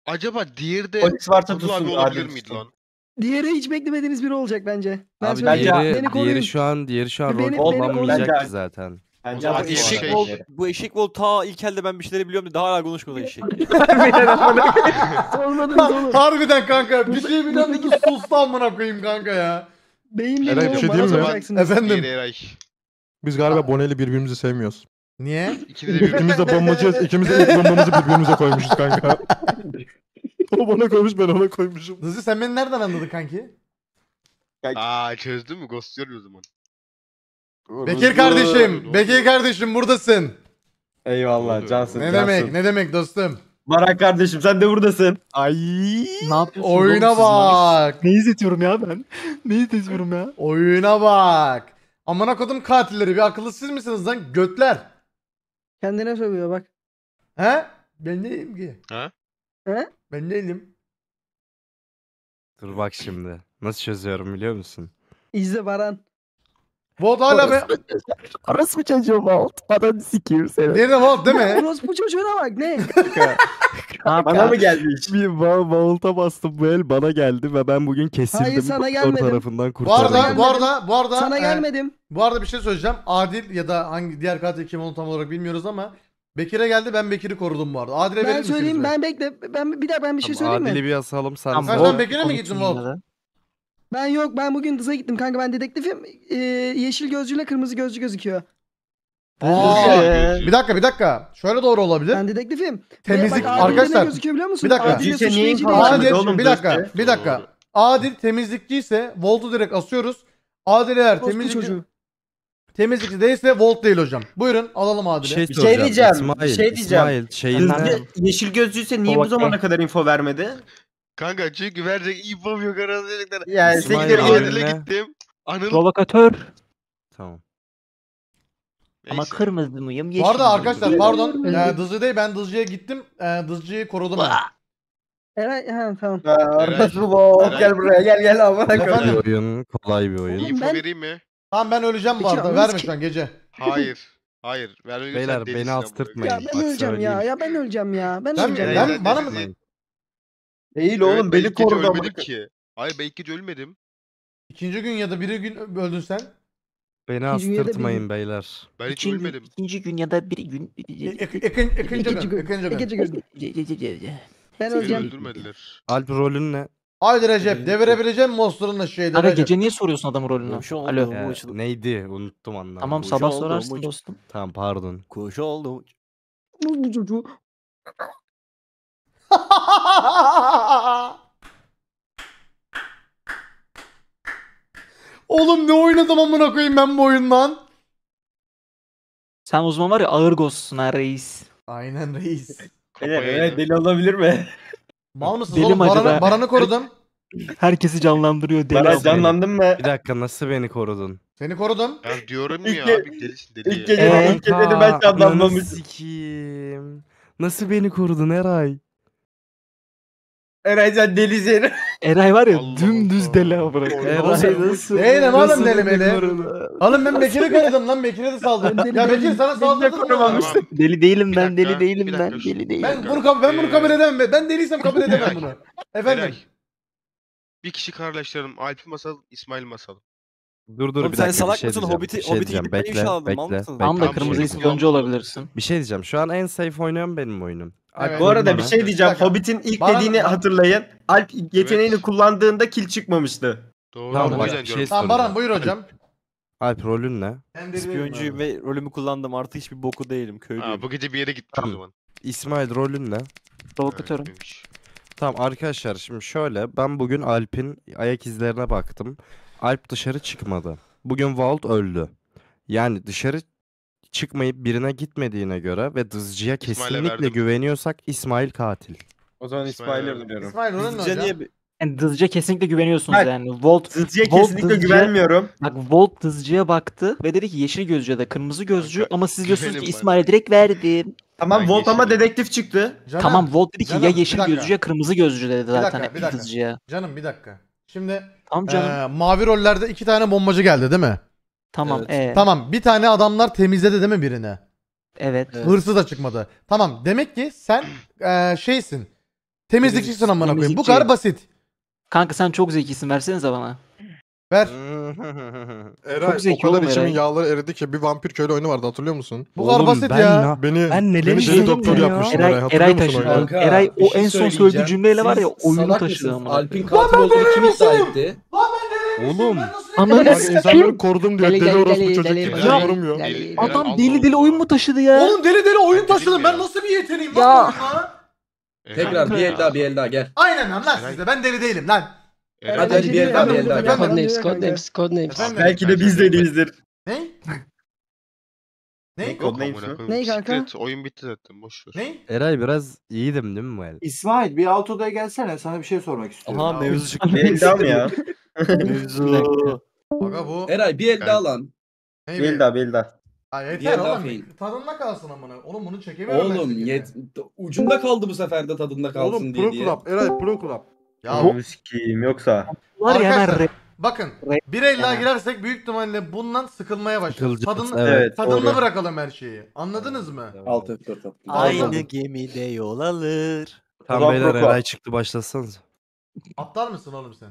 Acaba diğeri de Polis varsa Abdullah abi tutsun, olabilir Adil miydi tutsun. lan? Diğeri hiç beklemediğiniz biri olacak bence. Ben Abi söyleyeyim. diğeri, Beni koruyun. diğeri şu an diğeri şu an Beni- rol beni kullanmayacak ki zaten. Bence Hadi Adil Eşek şey-. Vol, bu eşek Vol ta ilk elde ben bir şeyleri biliyorum dedi hala konuşmadı eşek. Sormadınız oğlum. Harbiden kanka bir şey bilen dedi sustu amına koyayım kanka ya. Beyin Eray, benim bir şey diyeyim mi? Efendim. Biz galiba Bonel'i birbirimizi sevmiyoruz. Niye? İkide de. İkimiz de bombacıyız. İkimiz de ilk bombamızı birbirimize koymuşuz kanka. o bana koymuş ben ona koymuşum. Hızlı sen beni nereden anladın kanki? Aa çözdün mü? Ghostluyor o zaman. Bekir kardeşim, Bekir kardeşim buradasın. Eyvallah cansın. Ne cansın. demek, ne demek dostum? Baran kardeşim sen de buradasın. Ay. Ne yapıyorsunuz oğlum Oyuna bak. Ne izletiyorum ya ben? Ne izletiyorum ya? Oyuna bak. Amına kodum katilleri bir akıllı siz misiniz lan götler? Kendine sövüyor bak. He? Ben değilim ki. Ha? He? Ben değilim. Dur bak şimdi. Nasıl çözüyorum biliyor musun? İzle Baran. Volt hala be. Arası mı çocuğum alt? Ananı sikeyim seni. Nerede Volt değil mi? Orospu çocuğuna bak ne? Bana mı gelmiş? Bir Vault'a bastım bu el bana geldi ve ben bugün kesildim. Hayır, sana gelmedim. tarafından Bu kurtarıldım. arada, bu arada, bu arada. Sana e, gelmedim. Bu arada bir şey söyleyeceğim. Adil ya da hangi diğer katil kim onu tam olarak bilmiyoruz ama Bekir'e geldi ben Bekir'i korudum bu arada. Adil'e verir Ben söyleyeyim be? ben bekle. Ben bir dakika ben bir şey Tamam, söyleyeyim mi? Adil'i bir asalım sen. Sen- söyle. sen Bekir'e mi gittin Volt? Ben yok ben bugün Dız'a gittim kanka ben dedektifim. Ee, yeşil gözcüyle kırmızı gözcü gözüküyor. Aa, Gözü. bir dakika bir dakika. Şöyle doğru olabilir. Ben dedektifim. Temizlik- Bak, arkadaşlar, ne gözüküyor biliyor musun? bir dakika. Suçlayıcı değil. falan- Adil oğlum, bir dakika gözcü. bir dakika. Doğru. Adil temizlikçiyse Volt'u direkt asıyoruz. Adil eğer Orospu temizlikçi, çocuğu. temizlikçi değilse Volt değil hocam. Buyurun alalım Bir Adil'i. şey Bir soracağım. şey diyeceğim, İsmail, bir şey diyeceğim. İsmail şeyin Hızlı yeşil gözlüyse niye bu zamana kadar info vermedi? Kanka çünkü verecek infom yok aranızda. Yani İsmail sektere abi. girdi. Adil'e gittim. Anıl Provokatör. Tamam. Ama Neyse. kırmızı mıyım? Yeşil Bu arada miyim? arkadaşlar pardon. E, Dızcı değil ben Dızcı'ya gittim. E, Dızcı'yı korudum ben. Eray ha tamam. Orası bu. Eray. Gel buraya gel gel amına koyayım. Bir oyun, kolay bir oyun. Info Ben- vereyim mi? Tamam ben öleceğim bu Peki, arada. Verme ki- şu an gece. Hayır. Hayır. Vermek Beyler, beni astırtmayın. Ya ben Bak öleceğim ya. söyleyeyim. Ya ben öleceğim ya. Ben Ben- öleceğim. ben- ya. bana mı-. Değil Evet, oğlum ben beni ilk gece korudu amına ölmedim koyayım. ki. Hayır ben ilk gece ölmedim. İkinci gün ya da biri gün öldün sen. Beni da astırtmayın bir- beyler. Ben hiç İkinci, ölmedim. ikinci gün ya da bir gün. İkinci gün. İkinci gün. İkinci gün. Ben Beni öleceğim. öldürmediler. Alp rolün ne? Haydi Recep devirebileceğim monster'ın şeyde Kanka Recep. gece niye soruyorsun adamın rolünü? Kuş oldu. Alo. Açıldı. neydi? Unuttum anlamı. Tamam sabah oldu, sorarsın dostum. Tamam pardon. Kuş oldu. Bu çocuğu. Oğlum ne oynadım amına koyayım ben bu oyundan. Sen uzman var ya ağır ghostsun ha reis. Aynen reis. Evet, evet deli olabilir mi? Mal mısınız Deli oğlum? mi acaba? Baran'ı, Baran'ı korudum. Herkesi canlandırıyor deli. Baran canlandın mı? Bir dakika nasıl beni korudun? Seni korudum. Ya diyorum İlk ya ge- abi delisin deli. İlk gece ilk gece de ben Kanka, canlanmamışım. sikeyim. Nasıl beni korudun Eray? Eray sen delisin. Eray var ya Allah dümdüz deli amına koyayım. Eray nasıl? Değilim nasıl oğlum beni delimeli. Oğlum ben Bekir'i korudum lan. Bekir'e de saldım. Ben deli ya Bekir sana saldırdım mı? Deli değilim ben dakika, deli değilim ben deli değilim. Ben bunu, kab- ben bunu kabul Ee, edemem. Ben deliysem kabul edemem bunu. Efendim. Eray. Bir kişi kararlaştıralım. Alp'i masal, İsmail masal. Dur dur Oğlum bir sen dakika salak bir şey mısın? Hobbit'i- şey Hobbit'i gidip ben Bekle, inşa aldım, bekle. Tam da kırmızı şey ispiyoncu olabilirsin. Bir şey diyeceğim. Şu an en safe oynayan benim oyunum. Evet. Bu arada bir şey diyeceğim. dakika. Hobbit'in ilk Bana- dediğini hatırlayın. Alp yeteneğini Evet. kullandığında kill çıkmamıştı. Doğru. Tamam, o bak, yüzden şey Tamam Baran buyur hocam. Alp rolün ne? İspiyoncuyum ve rolümü kullandım. Artık hiçbir boku değilim. Köylüyüm. Aa, bu gece bir yere gitmiş Tamam. o zaman. İsmail rolün ne? Provokatörüm. Tamam arkadaşlar şimdi şöyle ben bugün Alp'in ayak izlerine baktım. Alp dışarı çıkmadı. Bugün Vault öldü. Yani dışarı çıkmayıp birine gitmediğine göre ve dızcıya İsmail'e kesinlikle verdim. güveniyorsak İsmail katil. O zaman İsmail'e İsmail'e veriyorum. İsmail rolün ne Sizce hocam? niye bir- Yani dızcıya kesinlikle güveniyorsunuz Bak, yani. Volt Zılcı'ya Volt kesinlikle dızcıya- güvenmiyorum. Bak Volt dızcıya baktı ve dedi ki yeşil gözcü ya da kırmızı gözcü Kanka, ama siz diyorsunuz ki bana. İsmail'e direkt verdim. Tamam Ben Volt ama yeşilim. dedektif çıktı. Canım, Tamam Volt dedi ki canım, ya bir yeşil dakika. gözcü ya kırmızı gözcü dedi zaten dakika, bir dakika. dızcıya. Canım bir dakika. Şimdi Tamam canım. eee, mavi rollerde iki tane bombacı geldi değil mi? Tamam. evet. ee, Tamam bir tane adamlar temizledi değil mi birini? Evet. Evet. Hırsız da çıkmadı. Tamam demek ki sen eee, şeysin. Temizlikçisin amına koyayım. Bu kadar basit. Kanka sen çok zekisin versenize bana. Ver. Eray Çok zeki o kadar oğlum içimin Eray. yağları eridi ki bir vampir köylü oyunu vardı hatırlıyor musun? Bu kadar basit ben ya. ya- Beni, Ben neler beni deli izledim doktor ya. yapmıştın Eray, Eray, Eray taşıdı. Kanka, Eray o şey en son söylediği cümleyle var ya oyunu taşıdı amına. Alp'in katil olduğunu kim iddia etti? Oğlum Ananı insanları korudum diyor. Deli, Deli deli, orospu deli, çocuk deli, gibi deli. Deli- Adam deli deli oyun mu taşıdı ya? Oğlum deli deli oyun taşıdım. Ben nasıl bir yeteneğim Ya. lan lan? Tekrar bir el daha bir el daha gel. Aynen lan lan sizde. Ben deli değilim lan. Hadi hadi bir el daha bir el daha gel. Codenames, Codenames, Codenames. Belki de biz deliyizdir. Ne? Ne? Yok. Neymiş amına koyayım, Ney kanka? Secret, Oyun bitti zaten boş ver. Ne? Eray biraz iyiydim değil mi bu el? İsmail bir alt odaya gelsene sana bir şey sormak istiyorum. Aha mevzu çıktı. Elda mı ya? mevzu. Aga bu. Eray bir el daha lan. Ne Bir daha bir daha. Ha, Bir yeter el daha oğlum. fail. Tadında kalsın amına. Oğlum bunu çekemiyorum ben Oğlum yet ucunda kaldı bu sefer de tadında kalsın Oğlum diye Pro diye. Club. Eray Pro Club. Ya Bu sikiyim yoksa. Var ya hemen Arkadaşlar, re- bakın Re- bir el daha Yani. girersek büyük ihtimalle bundan sıkılmaya başlarız. Sıkılacağız, Tadını, evet. tadında doğru. bırakalım her şeyi. Anladınız mı? Alt F4 at. Aynı gemide yol alır. Tam Ulan beyler Proko. Eray çıktı başlasanız. Aptal mısın oğlum sen?